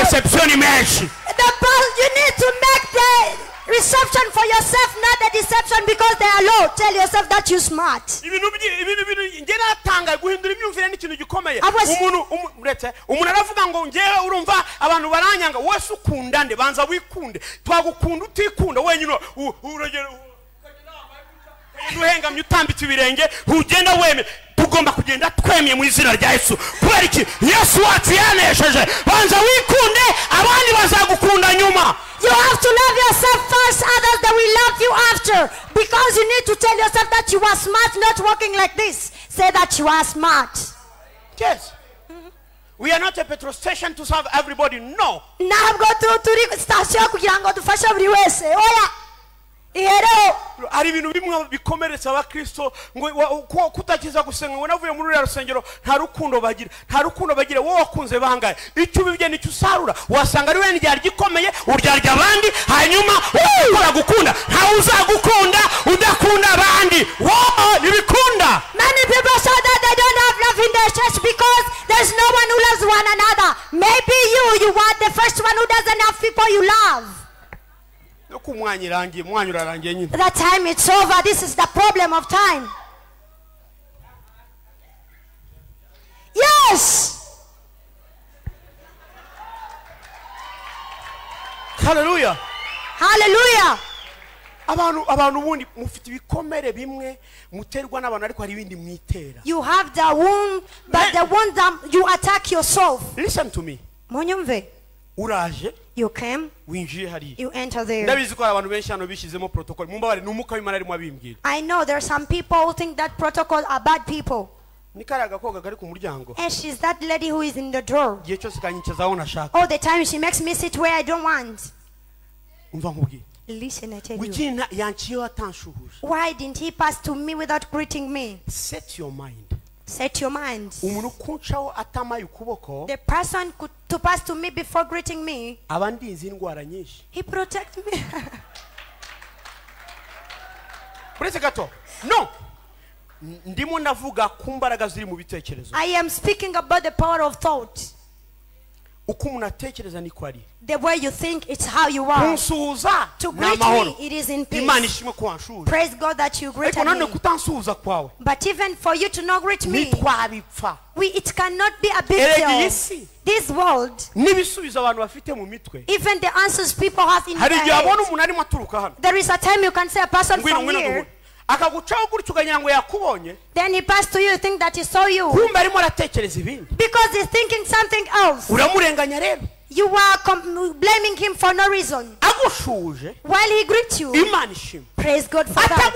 Speaker 1: Reception ni menshi.
Speaker 3: The you need to make the reception deception for yourself, not the deception because they are low. Tell yourself that you're smart.
Speaker 1: ibintu ibintu bintu njye natangaye guhindura imyumvire ni ikintu gikomeye umuntu umu- uretse umuntu aravuga ngo njyewe urumva abantu baranyanga. Wese ukunda nde? Banza wikunde. Twagukunda utikunda. Wenyine u- uragera u- ukagenda wambaye gutya, ukagenda uhengamye utambitse ibirenge ugenda weme tugomba kugenda twemye mu izina rya yesu. Kubera iki? Yesu wacu yanesheje banza wikunde
Speaker 3: Because you need to tell yourself that you are smart, not walking like this. Say that you are smart.
Speaker 1: yes. We are not a petrol station to serve everybody. No.
Speaker 3: Ntabwo tu- turi sitasiyo kugira ngo dufashe buri wese. Oya ihereho
Speaker 1: hari ibintu bimwe bikomeretsa abakristo ngo kutakiza gusenga ngo navuye muri uriya rusengero nta rukundo bagira nta rukundo bagira wowe wakunze bangaye icyo ubibye ni cyo usarura wasanga ari we ndyarya ikomeye uryarya abandi hanyuma ukora gukunda. Ntawe uzagukunda udakunda abandi. Wowe ntibikunda.
Speaker 3: Many people say that they don't have love in their church because there's no one who loves one another. Maybe you, you are the first one who doesn't have people you love.
Speaker 1: Irangiye umwanya urarangiye nyine
Speaker 3: The time it's over. This is the problem of time. Yes.
Speaker 1: haleluya
Speaker 3: Hallelujah.
Speaker 1: abantu abantu ubundi mufite ibikomere bimwe muterwa n'abantu ariko hari ibindi mwitera
Speaker 3: You have the wound, but the wound that you attack yourself.
Speaker 1: listen to me
Speaker 3: Munyumve.
Speaker 1: Uraje
Speaker 3: You came,
Speaker 1: winjiye hariya
Speaker 3: you enter there.
Speaker 1: ndabizi ko abantu benshi hano bishyizemo protocol mumbabare ni umwuka w'imana arimo abimbwira
Speaker 3: I know there are some people who think that protocol are bad people.
Speaker 1: ni kariya gakobwa kari ku muryango
Speaker 3: And she's that lady who is in the door.
Speaker 1: igihe cyose kanyicaza aho nashaka
Speaker 3: All the time she makes me sit where I don't want.
Speaker 1: umva
Speaker 3: Listen, I tell you.
Speaker 1: wikina yanciyeho atanshuhuje
Speaker 3: Why didn't he pass to me without greeting me?
Speaker 1: set your mind
Speaker 3: Set your mind.
Speaker 1: umuntu ukuncaho atamaye ukuboko
Speaker 3: The person could, to pass to me before greeting me,
Speaker 1: aba ndinze indwara nyinshi
Speaker 3: he protect me.
Speaker 1: uretse gato no ndimo ndavuga ku mbaraga ziri mu bitekerezo
Speaker 3: I am speaking about the power of thought.
Speaker 1: Uko umuntu atekereza niko ari
Speaker 3: The way you think, it's how you are.
Speaker 1: kunsuhuza
Speaker 3: To greet me, it is in
Speaker 1: imana
Speaker 3: peace.
Speaker 1: ishimwe ko wanshuje
Speaker 3: Praise God that you
Speaker 1: nanone
Speaker 3: me.
Speaker 1: kutansuhuza kwawe.
Speaker 3: But even for you to not greet me, we, it cannot be a big deal. This world,
Speaker 1: n'ibisubizo abantu bafite mu mitwe.
Speaker 3: even the answers people have in
Speaker 1: hari
Speaker 3: their
Speaker 1: igihe abona
Speaker 3: head,
Speaker 1: umuntu arimo aturuka hano.
Speaker 3: There is a time you can say a person from here,
Speaker 1: akagucaho gutyo ukagira ngo yakubonye
Speaker 3: then he passed to you, you think that he saw you.
Speaker 1: kumbe arimo aratekereza ibindi
Speaker 3: Because he's thinking something else.
Speaker 1: uramurenganya rero
Speaker 3: You are com- blaming him for no reason. While he greets you, praise God for that.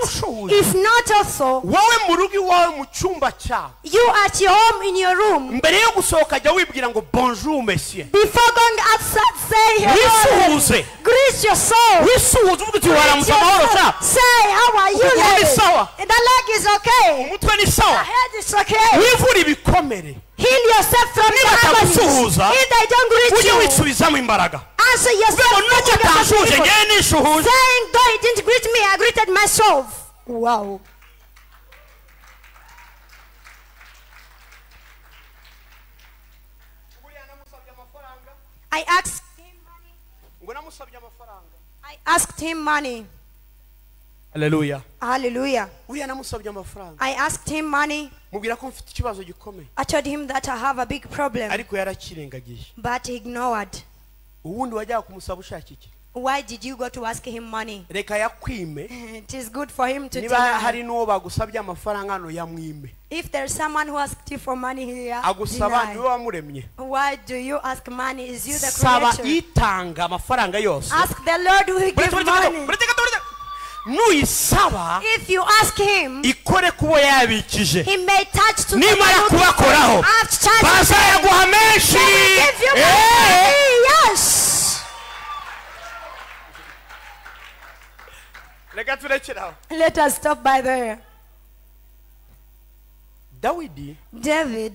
Speaker 3: If not also,
Speaker 1: wowe mu rugo iwawe mu cyumba cyawe
Speaker 3: you at your home in your room,
Speaker 1: mbere yo gusohoka jya wibwira ngo bonjour monsieur
Speaker 3: before going outside, say hello. Greet your soul.
Speaker 1: wisuhuze uvuga uti
Speaker 3: Greet yourself.
Speaker 1: sha
Speaker 3: Say, how are you, lady? The leg is okay. The head is okay. Heal yourself from
Speaker 1: Niba atagusuhuza,
Speaker 3: If they don't
Speaker 1: ujye
Speaker 3: greet you,
Speaker 1: wisubizamo imbaraga
Speaker 3: answer yourself.
Speaker 1: ngo nuko
Speaker 3: putting yourself
Speaker 1: atanshuje
Speaker 3: in
Speaker 1: ngewe nishuhuje
Speaker 3: Saying, though he didn't greet me, I greeted myself. Wow. I asked him money. I asked him money. Hallelujah.
Speaker 1: amafaranga
Speaker 3: I asked him money.
Speaker 1: Mubwira ko mfite ikibazo gikomeye
Speaker 3: I told him that I have a big problem,
Speaker 1: ariko yarakirengagije
Speaker 3: but he ignored.
Speaker 1: ubundi wajyaga kumusaba ushaka iki
Speaker 3: Why did you go to ask him money?
Speaker 1: reka yakwime
Speaker 3: It is good for him to
Speaker 1: niba hari n'uwo bagusabye amafaranga hano yamwime
Speaker 3: If there's someone who asked you for money here, uh,
Speaker 1: agusaba
Speaker 3: deny.
Speaker 1: niwe wamuremye
Speaker 3: why do you ask money? Is you the
Speaker 1: saba itanga amafaranga yose
Speaker 3: Ask the Lord who will give
Speaker 1: Uretse- uretse
Speaker 3: money.
Speaker 1: Uretse gato, nuyisaba
Speaker 3: If you ask him,
Speaker 1: ikore kubo yabikije
Speaker 3: he may touch to
Speaker 1: nimara
Speaker 3: someone who
Speaker 1: kubakoraho
Speaker 3: have charged
Speaker 1: bazayaguha menshi
Speaker 3: give you
Speaker 1: Eh!
Speaker 3: money. Yes.
Speaker 1: reka turekere aho
Speaker 3: Let us stop by there.
Speaker 1: dawidi
Speaker 3: David,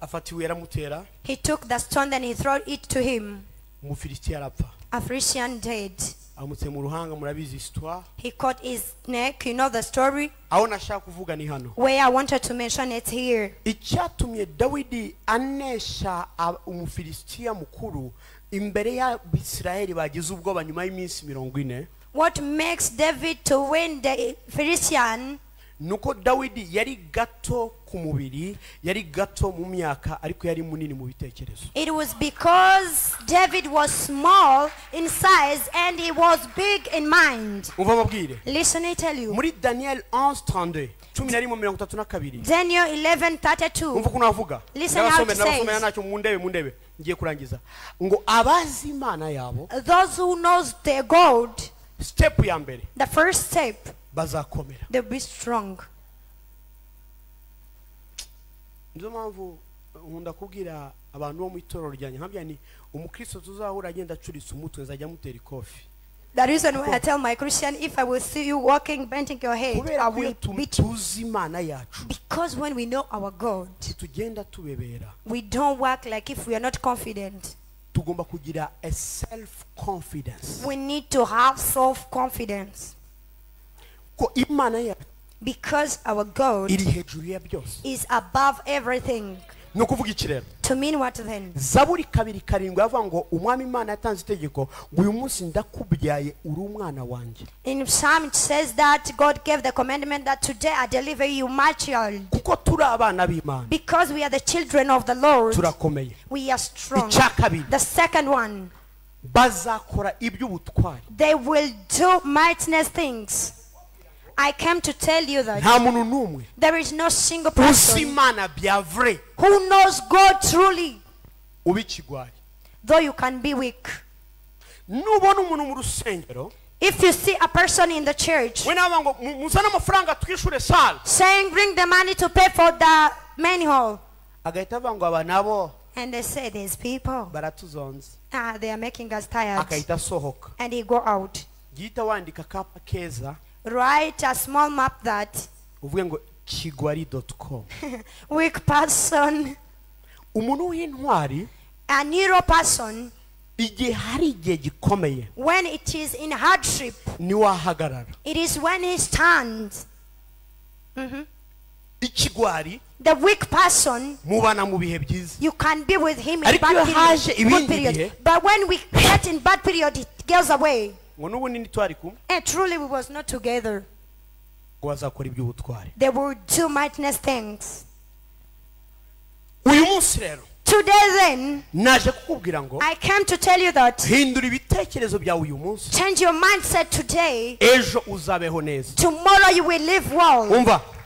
Speaker 1: afata ibuye aramutera
Speaker 3: he took the stone and he threw it to him.
Speaker 1: umufilisitiya arapfa
Speaker 3: A Phrygian dead.
Speaker 1: Amutse mu ruhanga murabizi histoire
Speaker 3: He caught his neck. You know the story.
Speaker 1: aho nashaka kuvuga ni hano
Speaker 3: Where I wanted to mention it here.
Speaker 1: icyatumye dawidi anesha umufilisitiya mukuru imbere y'abisirayeli bagize ubwoba nyuma y'iminsi mirongo ine
Speaker 3: What makes David to win the Philistine
Speaker 1: ni uko dawidi yari gato ku mubiri yari gato mu myaka ariko yari munini mu bitekerezo
Speaker 3: It was because David was small in size and he was big in mind.
Speaker 1: umva amabwire
Speaker 3: Listen, I tell you.
Speaker 1: muri daniel 11 cumi na rimwe mirongo itatu na kabiri
Speaker 3: Daniel 11:32.
Speaker 1: umva ukuntu havuga
Speaker 3: Listen how it says.
Speaker 1: mu ndebe mu ndebe ngiye kurangiza ngo abazi imana yabo
Speaker 3: Those who knows their God,
Speaker 1: step ya mbere
Speaker 3: the first step,
Speaker 1: bazakomera.
Speaker 3: They'll be strong.
Speaker 1: nizo mpamvu nkunda kubwira abantu bo mu itorero ryanjye nkabya ni umukristo tuzahura agenda acuritse umutwe nzajya amutera ikofi.
Speaker 3: The reason why I tell my Christian, if I will see you walking, bending your head, I will beat you. Because when we know our God, we don't work like if we are not confident.
Speaker 1: tugomba kugira a self
Speaker 3: We need to have
Speaker 1: imana yacu
Speaker 3: Because our God
Speaker 1: iri hejuru ya byose.
Speaker 3: is above everything.
Speaker 1: ni ukuvuga iki rero?
Speaker 3: To mean what then?
Speaker 1: zaburi kabiri karindwi avuga ngo umwami imana yatanze itegeko ngo uyu munsi ndakubyaye uri umwana wanjye.
Speaker 3: In Psalm it says that God gave the commandment that today I deliver you my child.
Speaker 1: kuko turi abana b'imana.
Speaker 3: Because we are the children of the Lord,
Speaker 1: turakomeye.
Speaker 3: we are strong.
Speaker 1: icya kabiri.
Speaker 3: The second one,
Speaker 1: bazakora iby'ubutwari
Speaker 3: they will do mightiness things. I came to tell you that
Speaker 1: nta muntu n'umwe
Speaker 3: there is no single
Speaker 1: uzi
Speaker 3: person
Speaker 1: imana bya vure
Speaker 3: who knows God truly,
Speaker 1: uba
Speaker 3: though you can be weak.
Speaker 1: nubona umuntu mu rusengero
Speaker 3: If you see a person in the church
Speaker 1: we nawe ngo "Mu- muzane amafaranga twishure sale
Speaker 3: saying, Bring the money to pay for the manhole,
Speaker 1: agahita avuga ngo aba nabo.
Speaker 3: And they say, These people,
Speaker 1: baratuzonze.
Speaker 3: ah, they are making us tired.
Speaker 1: akahita asohoka
Speaker 3: And he go out.
Speaker 1: gihita wandika kapa keza
Speaker 3: Write a small map that
Speaker 1: uvuge ngo
Speaker 3: weak person,
Speaker 1: umuntu w'intwari
Speaker 3: a neuro person,
Speaker 1: igihe hari igihe gikomeye
Speaker 3: when it is in hardship,
Speaker 1: niwahagarara
Speaker 3: it is when he stands. Mhm.
Speaker 1: ikigwari
Speaker 3: The weak person,
Speaker 1: mubana mu bihe byiza
Speaker 3: you can be with him in bad
Speaker 1: haje
Speaker 3: period, good period. But when we get in bad period, it goes away.
Speaker 1: Ngo n'ubundi ntitwari kumwe
Speaker 3: And truly we was not together.
Speaker 1: ngo bazakora iby'ubutwari
Speaker 3: They will do mightiness things.
Speaker 1: uyu munsi rero
Speaker 3: Today then, I came to tell you that
Speaker 1: hindura ibitekerezo byawe
Speaker 3: change your mindset today.
Speaker 1: ejo uzabeho neza
Speaker 3: Tomorrow you will live well.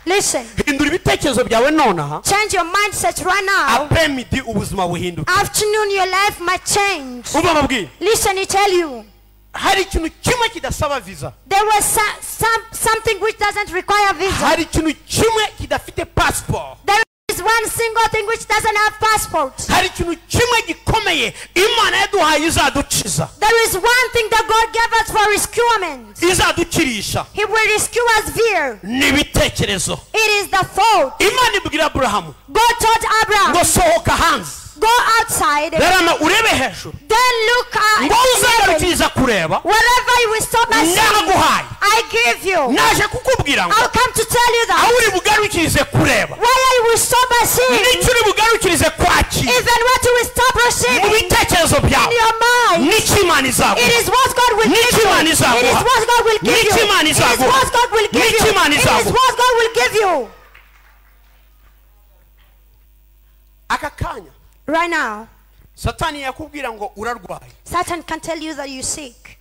Speaker 3: Listen,
Speaker 1: hindura ibitekerezo byawe nonaha
Speaker 3: change your mindset right now.
Speaker 1: apremidi ubuzima buhinduka
Speaker 3: Afternoon, your life might change.
Speaker 1: umva
Speaker 3: Listen, I tell you,
Speaker 1: hari ikintu kimwe kidasaba viza
Speaker 3: there was so- some, something which doesn't require visa.
Speaker 1: hari ikintu kimwe kidafite pasiporo
Speaker 3: There is one single thing which doesn't have passport.
Speaker 1: hari ikintu kimwe gikomeye imana yaduhaye izadukiza
Speaker 3: There is one thing that God gave us for rescuement.
Speaker 1: izadukirisha
Speaker 3: He will rescue us here.
Speaker 1: ni ibitekerezo
Speaker 3: It is the fault.
Speaker 1: imana ibwira aburahamu
Speaker 3: God told
Speaker 1: ngo
Speaker 3: Abraham,
Speaker 1: sohoka hanze
Speaker 3: go outside,
Speaker 1: rarama urebe hejuru
Speaker 3: then look at
Speaker 1: ngo uzagarukiriza kureba
Speaker 3: Wherever you will stop and
Speaker 1: ndaguhaye
Speaker 3: I give you.
Speaker 1: naje kukubwira ngo
Speaker 3: I'll come to tell you
Speaker 1: aho
Speaker 3: that.
Speaker 1: uri bugarukirize kureba
Speaker 3: Where you will stop and see,
Speaker 1: n'icyo uri bugarukirize kwakira
Speaker 3: even what you will stop
Speaker 1: mu bitekerezo byawe in
Speaker 3: your mind.
Speaker 1: n'icyo imana
Speaker 3: It
Speaker 1: izaguha
Speaker 3: is what God will give you. It is what God will give you. It is what God will give you. It is what God will give you.
Speaker 1: aka kanya
Speaker 3: Right now,
Speaker 1: satani yakubwira ngo urarwaye
Speaker 3: Satan can tell you that you're sick.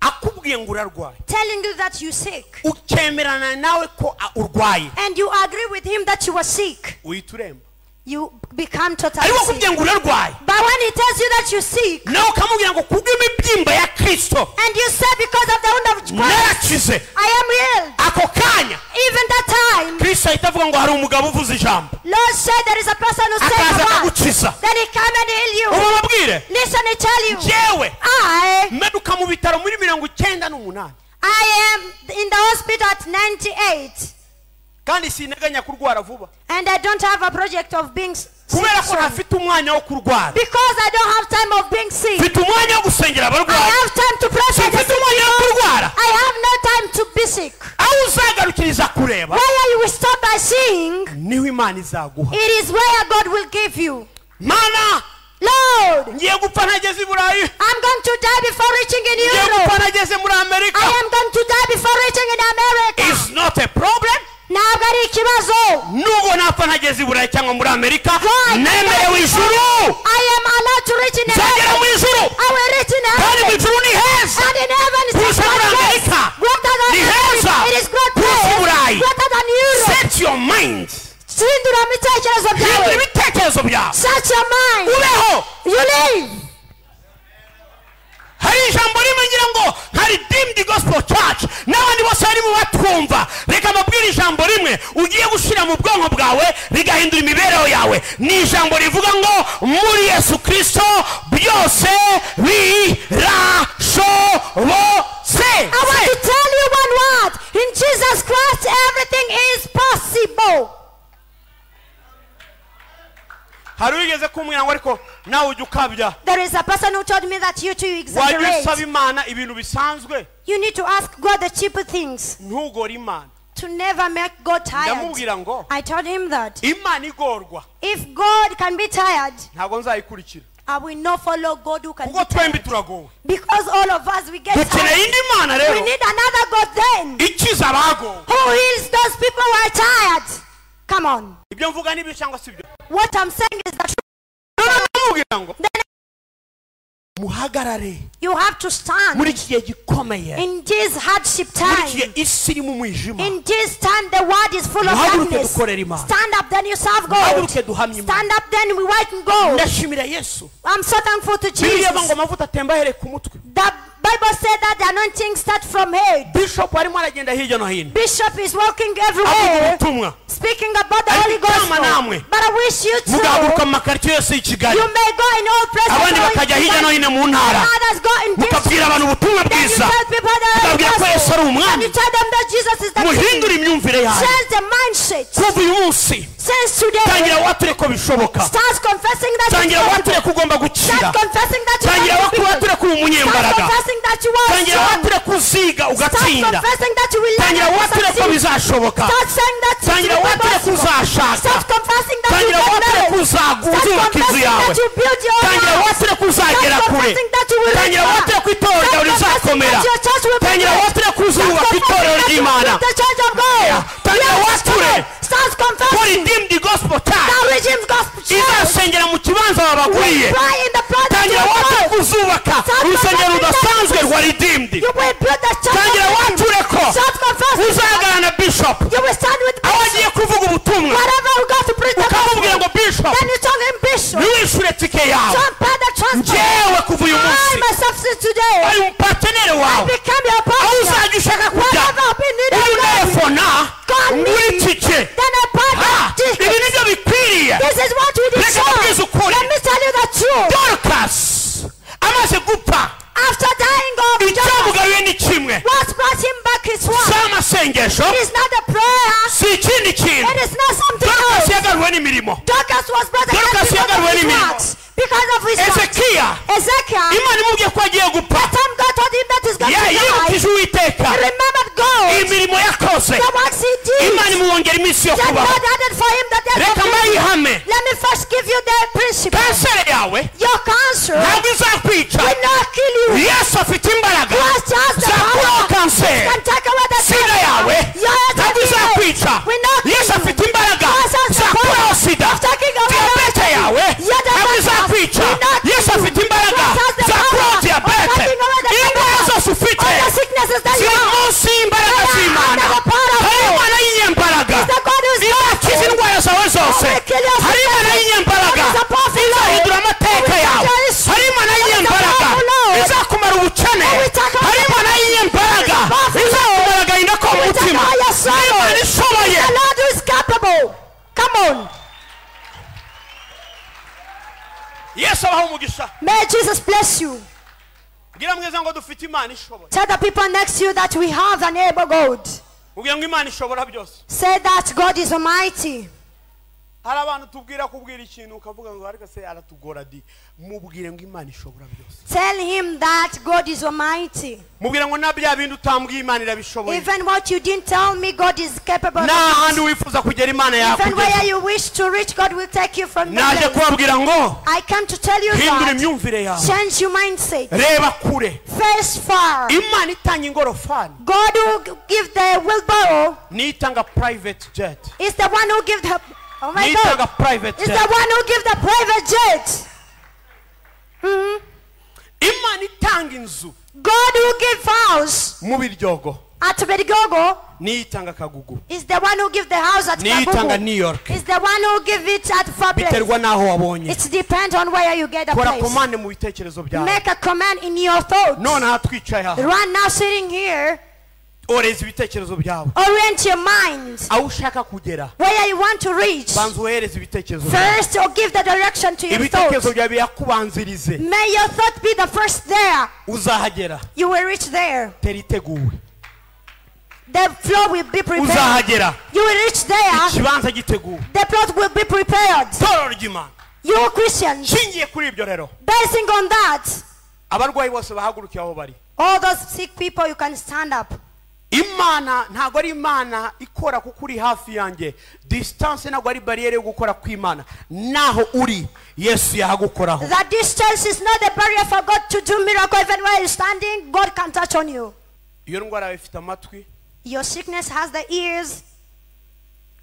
Speaker 1: akubwiye ngo urarwaye
Speaker 3: Telling you that you're sick.
Speaker 1: ukemerana nawe ko urwaye
Speaker 3: And you agree with him that you are sick.
Speaker 1: uhita uremba
Speaker 3: You become totally
Speaker 1: ariko
Speaker 3: sick.
Speaker 1: ngo urarwaye
Speaker 3: But when he tells you that you sick,
Speaker 1: nawe ukamubwira ngo kubw'imibyimba ya kristo.
Speaker 3: and you say because of the wound of Christ,
Speaker 1: narakize
Speaker 3: I am healed.
Speaker 1: ako kanya
Speaker 3: Even that time,
Speaker 1: kristo ahita avuga ngo hari umugabo uvuze ijambo.
Speaker 3: Lord said there is a person who said
Speaker 1: akaza akagukiza.
Speaker 3: Then he come and heal you. Listen, he tell you,
Speaker 1: jewe.
Speaker 3: I
Speaker 1: mperuka mu bitaro muri mirongo icyenda n'umunani.
Speaker 3: I am in the hospital at 98,
Speaker 1: kandi sinteganya kurwara vuba.
Speaker 3: And i don't have a project of being
Speaker 1: kubera ko ntafite umwanya wo kurwara.
Speaker 3: Because i don't have time of being sick.
Speaker 1: Mfite umwanya wo gusengera abarwayi.
Speaker 3: I have time to pray for the
Speaker 1: umwanya wo kurwara.
Speaker 3: I have no time to be sick.
Speaker 1: Aho uzagarukiriza kureba
Speaker 3: where you will stop by seeing?
Speaker 1: niho imana izaguha.
Speaker 3: It is where god will give you.
Speaker 1: Mana!
Speaker 3: Lord, i'm going to die before reaching in europe. i am going to die before reaching in america.
Speaker 1: It's not a problem
Speaker 3: ntabwo ari ikibazo.
Speaker 1: Nubona ko ntageze i burayi cyangwa muri amerika nemerewe ijuru nzagera mu ijuru kandi mu ijuru ni heza. Kurusha muri amerika ni heza. Kurusha
Speaker 3: i burayi.
Speaker 1: Set your mind.
Speaker 3: Hindura ibitekerezo byawe.
Speaker 1: Ubeho.
Speaker 3: You
Speaker 1: hari ijambo rimwe ngira ngo hari gospel church. N'abandi bose batwumva reka mbabwire ijambo rimwe. Ugiye gushyira mu bwonko bwawe rigahindura imibereho yawe. Ni ijambo rivuga ngo muri yesu kirisito byose
Speaker 3: I want to tell you one word. In Jesus Christ everything is possible
Speaker 1: hari uwigeze kumbwira ngo ariko nawe ujya ukabya?
Speaker 3: There is a person who told me that you too
Speaker 1: wajya
Speaker 3: exaggerate.
Speaker 1: usaba imana ibintu bisanzwe?
Speaker 3: You need to ask God the cheaper things.
Speaker 1: Ntugore imana.
Speaker 3: To never make God tired.
Speaker 1: Ndamubwira ngo
Speaker 3: I told him that.
Speaker 1: Imana igorwa.
Speaker 3: If God can be tired
Speaker 1: ntabwo nzayikurikira.
Speaker 3: I will not follow God who can
Speaker 1: kuko
Speaker 3: be
Speaker 1: twembi
Speaker 3: tired.
Speaker 1: turagowe.
Speaker 3: Because all of us we get
Speaker 1: dukeneye
Speaker 3: tired.
Speaker 1: indi mana
Speaker 3: we
Speaker 1: rero
Speaker 3: need another God then.
Speaker 1: Ikiza abagowe.
Speaker 3: Who heals those people who are tired? Come on.
Speaker 1: Ibyo mvuga nibyo cyangwa si byo
Speaker 3: what I'm saying is that
Speaker 1: ngo muhagarare.
Speaker 3: you have to stand
Speaker 1: muri iki gihe gikomeye.
Speaker 3: in this hardship
Speaker 1: muri iki gihe
Speaker 3: time
Speaker 1: isi irimo umwijima
Speaker 3: in this time the world is full of darkness.
Speaker 1: Imana.
Speaker 3: stand up then you serve God.
Speaker 1: Muhaguruke duhamye imana.
Speaker 3: Stand up then we wait and go
Speaker 1: ndashimira yesu.
Speaker 3: I'm so thankful to
Speaker 1: jesus. ivuga ngo
Speaker 3: Jesus
Speaker 1: amavuta atemba ahereye ku mutwe.
Speaker 3: The Bible said that the anointing starts from head.
Speaker 1: Bishop arimo aragenda hirya no hino
Speaker 3: Bishop is walking everywhere.
Speaker 1: Ubutumwa
Speaker 3: speaking about the Holy Ghost.
Speaker 1: Namwe.
Speaker 3: but I wish you too.
Speaker 1: Mugahaguruka mu makaritsiye yose y'i kigali
Speaker 3: you may go in all places.
Speaker 1: Abandi bakajya
Speaker 3: to
Speaker 1: hirya no hino mu ntara
Speaker 3: others go in
Speaker 1: mukabwira abantu ubutumwa bwiza mukabwira ko yesu ari umwami
Speaker 3: you tell them that Jesus is the
Speaker 1: muhindure
Speaker 3: King.
Speaker 1: imyumvire yawe
Speaker 3: change the mindset
Speaker 1: kuva uyu munsi tangira wature ko bishoboka tangira wature ko ugomba gukira tangira wature ko uri umunyembaraga tangira wature ko uziga ugatsinda tangira wature ko bizashoboka tangira wature ko uzashaka tangira wature ko uzubaka inzu yawe tangira wature ko uzagera kure tangira wature ko itorero ryawe rizakomera tangira wature ko uzubaka itorero ry'imana tangira wature kuridimba gospel izasengera mu kibanza
Speaker 3: wabaguriye
Speaker 1: tangira
Speaker 3: watu
Speaker 1: kuzubaka. Urusengero rudasanzwe rwa redeemed tangira
Speaker 3: watureko
Speaker 1: uzahagarara na bishop. Aho agiye kuvuga ubutumwa. Ukamubwira ngo bishop. niwishure tike yawe njyewe kuva uyu munsi ari umupatenere wawe
Speaker 3: your
Speaker 1: uzajya ushaka
Speaker 3: bless you.
Speaker 1: bwira mwiza ngo dufite imana ishoboye
Speaker 3: Tell the people next to you that we have an able God.
Speaker 1: ubwira ngo imana ishobora byose
Speaker 3: Say that God is almighty.
Speaker 1: Hari abantu tubwira kubwira ikintu ukavuga ngo ariko se aratugora di? Mubwire ngo imana ishobora byose.
Speaker 3: Tell him that God is almighty.
Speaker 1: mubwire ngo na bya bindi utambwiye imana irabishoboye.
Speaker 3: Even what you didn't tell me, God is capable of.
Speaker 1: nta wifuza kugera imana
Speaker 3: Even where you wish to reach, God will take you from
Speaker 1: naje kubabwira ngo
Speaker 3: I come to tell you
Speaker 1: hindura imyumvire yawe.
Speaker 3: Change your mindset.
Speaker 1: reba kure.
Speaker 3: Face far.
Speaker 1: imana itanga ingorofani.
Speaker 3: God who give the wheelbarrow.
Speaker 1: Niyo itanga private jet.
Speaker 3: Is the one who give the oh my God.
Speaker 1: private
Speaker 3: is the one who give the private jet. Mhm.
Speaker 1: imana itanga inzu
Speaker 3: God who give house.
Speaker 1: Mu biryogo
Speaker 3: at Biryogo
Speaker 1: niyo itanga akagugu
Speaker 3: is the one who give the house at
Speaker 1: niyo itanga new york.
Speaker 3: Is the one who give it at far place.
Speaker 1: biterwa n'aho wabonye.
Speaker 3: It depends on where you get the
Speaker 1: kora
Speaker 3: place.
Speaker 1: komande mu bitekerezo byawe.
Speaker 3: Make a command in your thoughts.
Speaker 1: none aha twicaye aha
Speaker 3: Right now, sitting here,
Speaker 1: oreza ibitekerezo byawe
Speaker 3: orient your mind
Speaker 1: aho ushaka kugera
Speaker 3: where you want to reach.
Speaker 1: banza wohereze ibitekerezo
Speaker 3: First, or give the direction to your
Speaker 1: ibitekerezo
Speaker 3: thoughts.
Speaker 1: byawe
Speaker 3: May your thought be the first there.
Speaker 1: uzahagera
Speaker 3: You will reach there. The floor will be prepared.
Speaker 1: uzahagera
Speaker 3: You will reach there.
Speaker 1: ikibanza giteguwe
Speaker 3: The plot will be prepared.
Speaker 1: torero ry'imana
Speaker 3: You Christians,
Speaker 1: nshingiye kuri ibyo rero
Speaker 3: basing on that,
Speaker 1: abarwayi bose bahagurukiye aho bari
Speaker 3: all those sick people, you can stand up.
Speaker 1: Imana ntabwo ari imana ikora kuko uri hafi yanjye disitanse ntabwo ari bariyeri yo gukora kw'imana naho uri yesu yahagukoraho
Speaker 3: That distance is not a barrier for God to do miracle. Even where you're standing, God can touch on you.
Speaker 1: iyo ndwara yawe ifite amatwi
Speaker 3: Your sickness has the ears.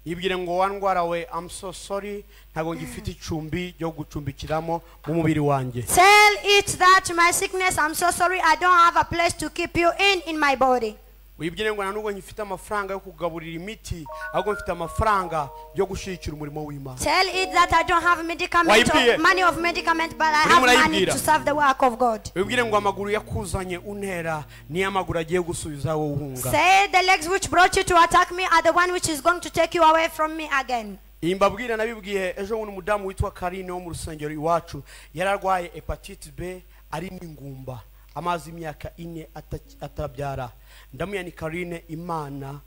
Speaker 1: yibwire ngo wa ndwara we I'm so sorry ntabwo ngifite icumbi ryo gucumbikiramo mu mubiri wanjye
Speaker 3: Tell it that my sickness, I'm so sorry, I don't have a place to keep you in in my body.
Speaker 1: uyu byo rero nubwo nkifite amafaranga yo kugaburira imiti ahubwo mfite amafaranga yo gushyigikira umurimo w'imana.
Speaker 3: Tell it that i don't have medicament of money of medicament but i have money to serve the work of god.
Speaker 1: Uyu byo amaguru yakuzanye untera niyo amaguru agiye gusubiza aho wuhunga
Speaker 3: say the legs which brought you to attack me are the one which is going to take you away from me again.
Speaker 1: Iyi nabibwiye ejo bundi umudamu witwa karine wo mu rusengero iwacu yari arwaye epatite b ari n'ingumba. Amazi y'imyaka ine atarabyara ndamuya ni karine imana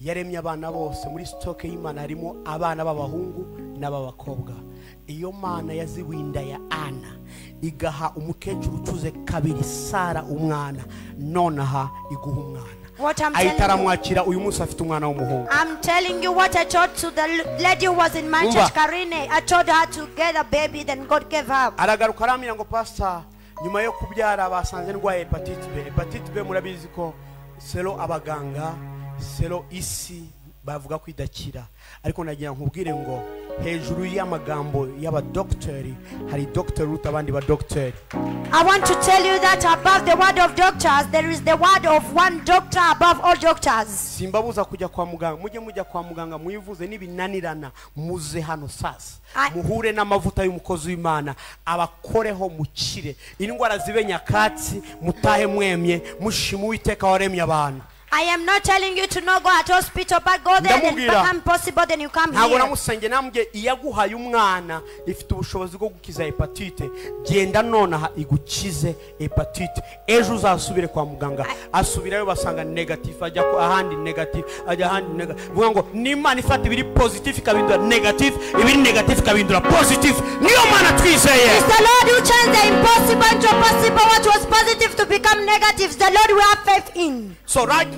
Speaker 1: yaremye abana bose muri sitoke y'imana harimo abana b'abahungu n'ab'abakobwa iyo mana yaziwinda ya ana igaha umukecuru ucuze kabiri sara umwana nonaha iguha umwana ahita
Speaker 3: telling you,
Speaker 1: aramwakira uyu munsi afite umwana w'umuhungu
Speaker 3: I'm telling you what I told to the lady who was in my
Speaker 1: Umba.
Speaker 3: church, Karine. I told her to get a baby, then God gave her.
Speaker 1: aragaruka arambwira ngo pasita nyuma yo kubyara basanze ndwaye hepatite b hepatite b murabizi ko sero abaganga sero isi bavuga ko idakira ariko nagira nkubwire ngo hejuru y'amagambo y'abadogiteri hari dogiteri uruta abandi badogiteri
Speaker 3: I want to tell you that above the word of doctors, there is the word of one doctor above all doctors.
Speaker 1: simbabuza kujya kwa muganga mujye mujya kwa muganga mwivuze n'ibinanirana muze hano sasa. Muhure n'amavuta y'umukozi w'imana abakoreho mukire. Indwara zibe nyakatsi mutahe mwemye mushima uwiteka waremye abantu.
Speaker 3: I am not telling you to not go at hospital, but go there and
Speaker 1: if
Speaker 3: become possible, then you come
Speaker 1: ntabwo
Speaker 3: here.
Speaker 1: namusenge namubwiye iyaguhaye umwana ifite ubushobozi bwo gukiza hepatite genda nonaha igukize hepatite ejo uzasubire kwa muganga asubirayo basanga negative ajya ahandi negative ajya ahandi negative vuga ngo n'imana ifata ibiri positive ikabindura negative ibiri negative ikabindura positive niyo mana twizeye
Speaker 3: It's the Lord who changed the impossible into possible. What was positive to become negative. The Lord we have faith in.
Speaker 1: so right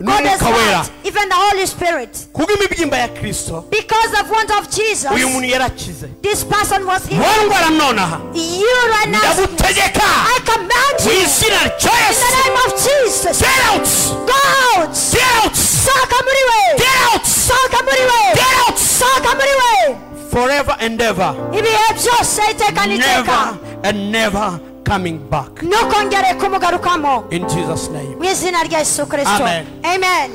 Speaker 1: N'Umwuka
Speaker 3: even the Holy Spirit.
Speaker 1: kubw'imibyimba ya kristo.
Speaker 3: Because of want of
Speaker 1: uyu
Speaker 3: Jesus,
Speaker 1: muntu yarakize
Speaker 3: this person was healed.
Speaker 1: wowe ndwara nonaha
Speaker 3: You right now,
Speaker 1: ndagutegeka
Speaker 3: I command
Speaker 1: mu
Speaker 3: you.
Speaker 1: Izina rya
Speaker 3: in the name of Jesus.
Speaker 1: get out.
Speaker 3: Go out.
Speaker 1: get out.
Speaker 3: Muri we.
Speaker 1: get out.
Speaker 3: Muri we.
Speaker 1: get out.
Speaker 3: Muri we.
Speaker 1: forever and ever.
Speaker 3: Ibihe byose iteka n'iteka
Speaker 1: never and never coming back
Speaker 3: ntukongere kumugarukamo
Speaker 1: in jesus name
Speaker 3: mu izina rya yesu kirisito
Speaker 1: Amen.
Speaker 3: amen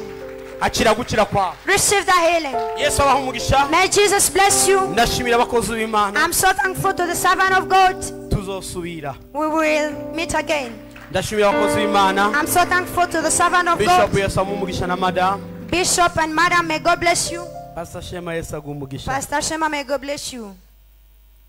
Speaker 1: akira gukira kwawe
Speaker 3: Receive the healing.
Speaker 1: yesu abaha umugisha
Speaker 3: May Jesus bless you.
Speaker 1: ndashimira abakozi b'imana
Speaker 3: I'm so thankful to the servant of God.
Speaker 1: tuzosubira
Speaker 3: We will meet again.
Speaker 1: ndashimira abakozi b'imana
Speaker 3: I'm so thankful to the servant of
Speaker 1: bishop
Speaker 3: God.
Speaker 1: yesu amuha umugisha na madam
Speaker 3: Bishop and Madam, may God bless you.
Speaker 1: pastor shema yesu
Speaker 3: Pastor Shema, may God bless you.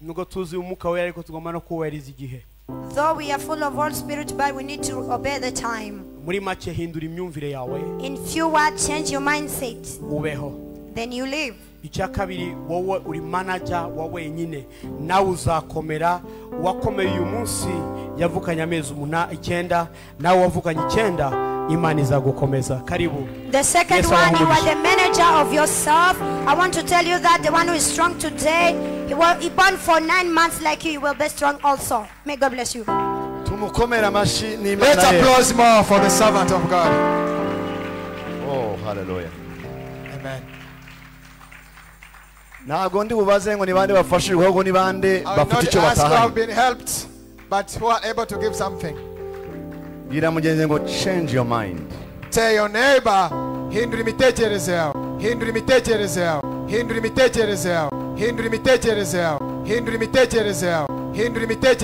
Speaker 1: nubwo tuzi umuka we ariko tugomba no igihe
Speaker 3: Though we are full of all Spirit, but we need to obey the time.
Speaker 1: muri make hindura imyumvire yawe
Speaker 3: In few words, change your mindset.
Speaker 1: ubeho
Speaker 3: Then you live.
Speaker 1: icya kabiri wowe uri manaja wa wenyine nawe uzakomera uwakomeye uyu munsi yavukanye amezi umuna icyenda nawe wavukanye icyenda imana izagukomeza karibu
Speaker 3: The second
Speaker 1: Yes,
Speaker 3: one, you are the manager of yourself. I want to tell you that the one who is strong today, he will he born for nine months like you, he will be strong also. May God bless you.
Speaker 4: tumukomera amashi
Speaker 5: ni
Speaker 4: imana let's
Speaker 5: applause more for the servant of God.
Speaker 4: oh hallelujah
Speaker 5: Amen.
Speaker 4: Ntabwo ndi bubaze ngo ni bande bafashijwe ahubwo ni bande bafite icyo batahanye
Speaker 5: been helped, but who are able to give something.
Speaker 4: bwira mugenzi ngo change your mind.
Speaker 5: Tell your neighbor, hindura imitekerereze yawe, hindura imitekerereze yawe, hindura imitekerereze yawe, hindura imitekerereze yawe, hindura imitekerereze yawe, hindura imitekerereze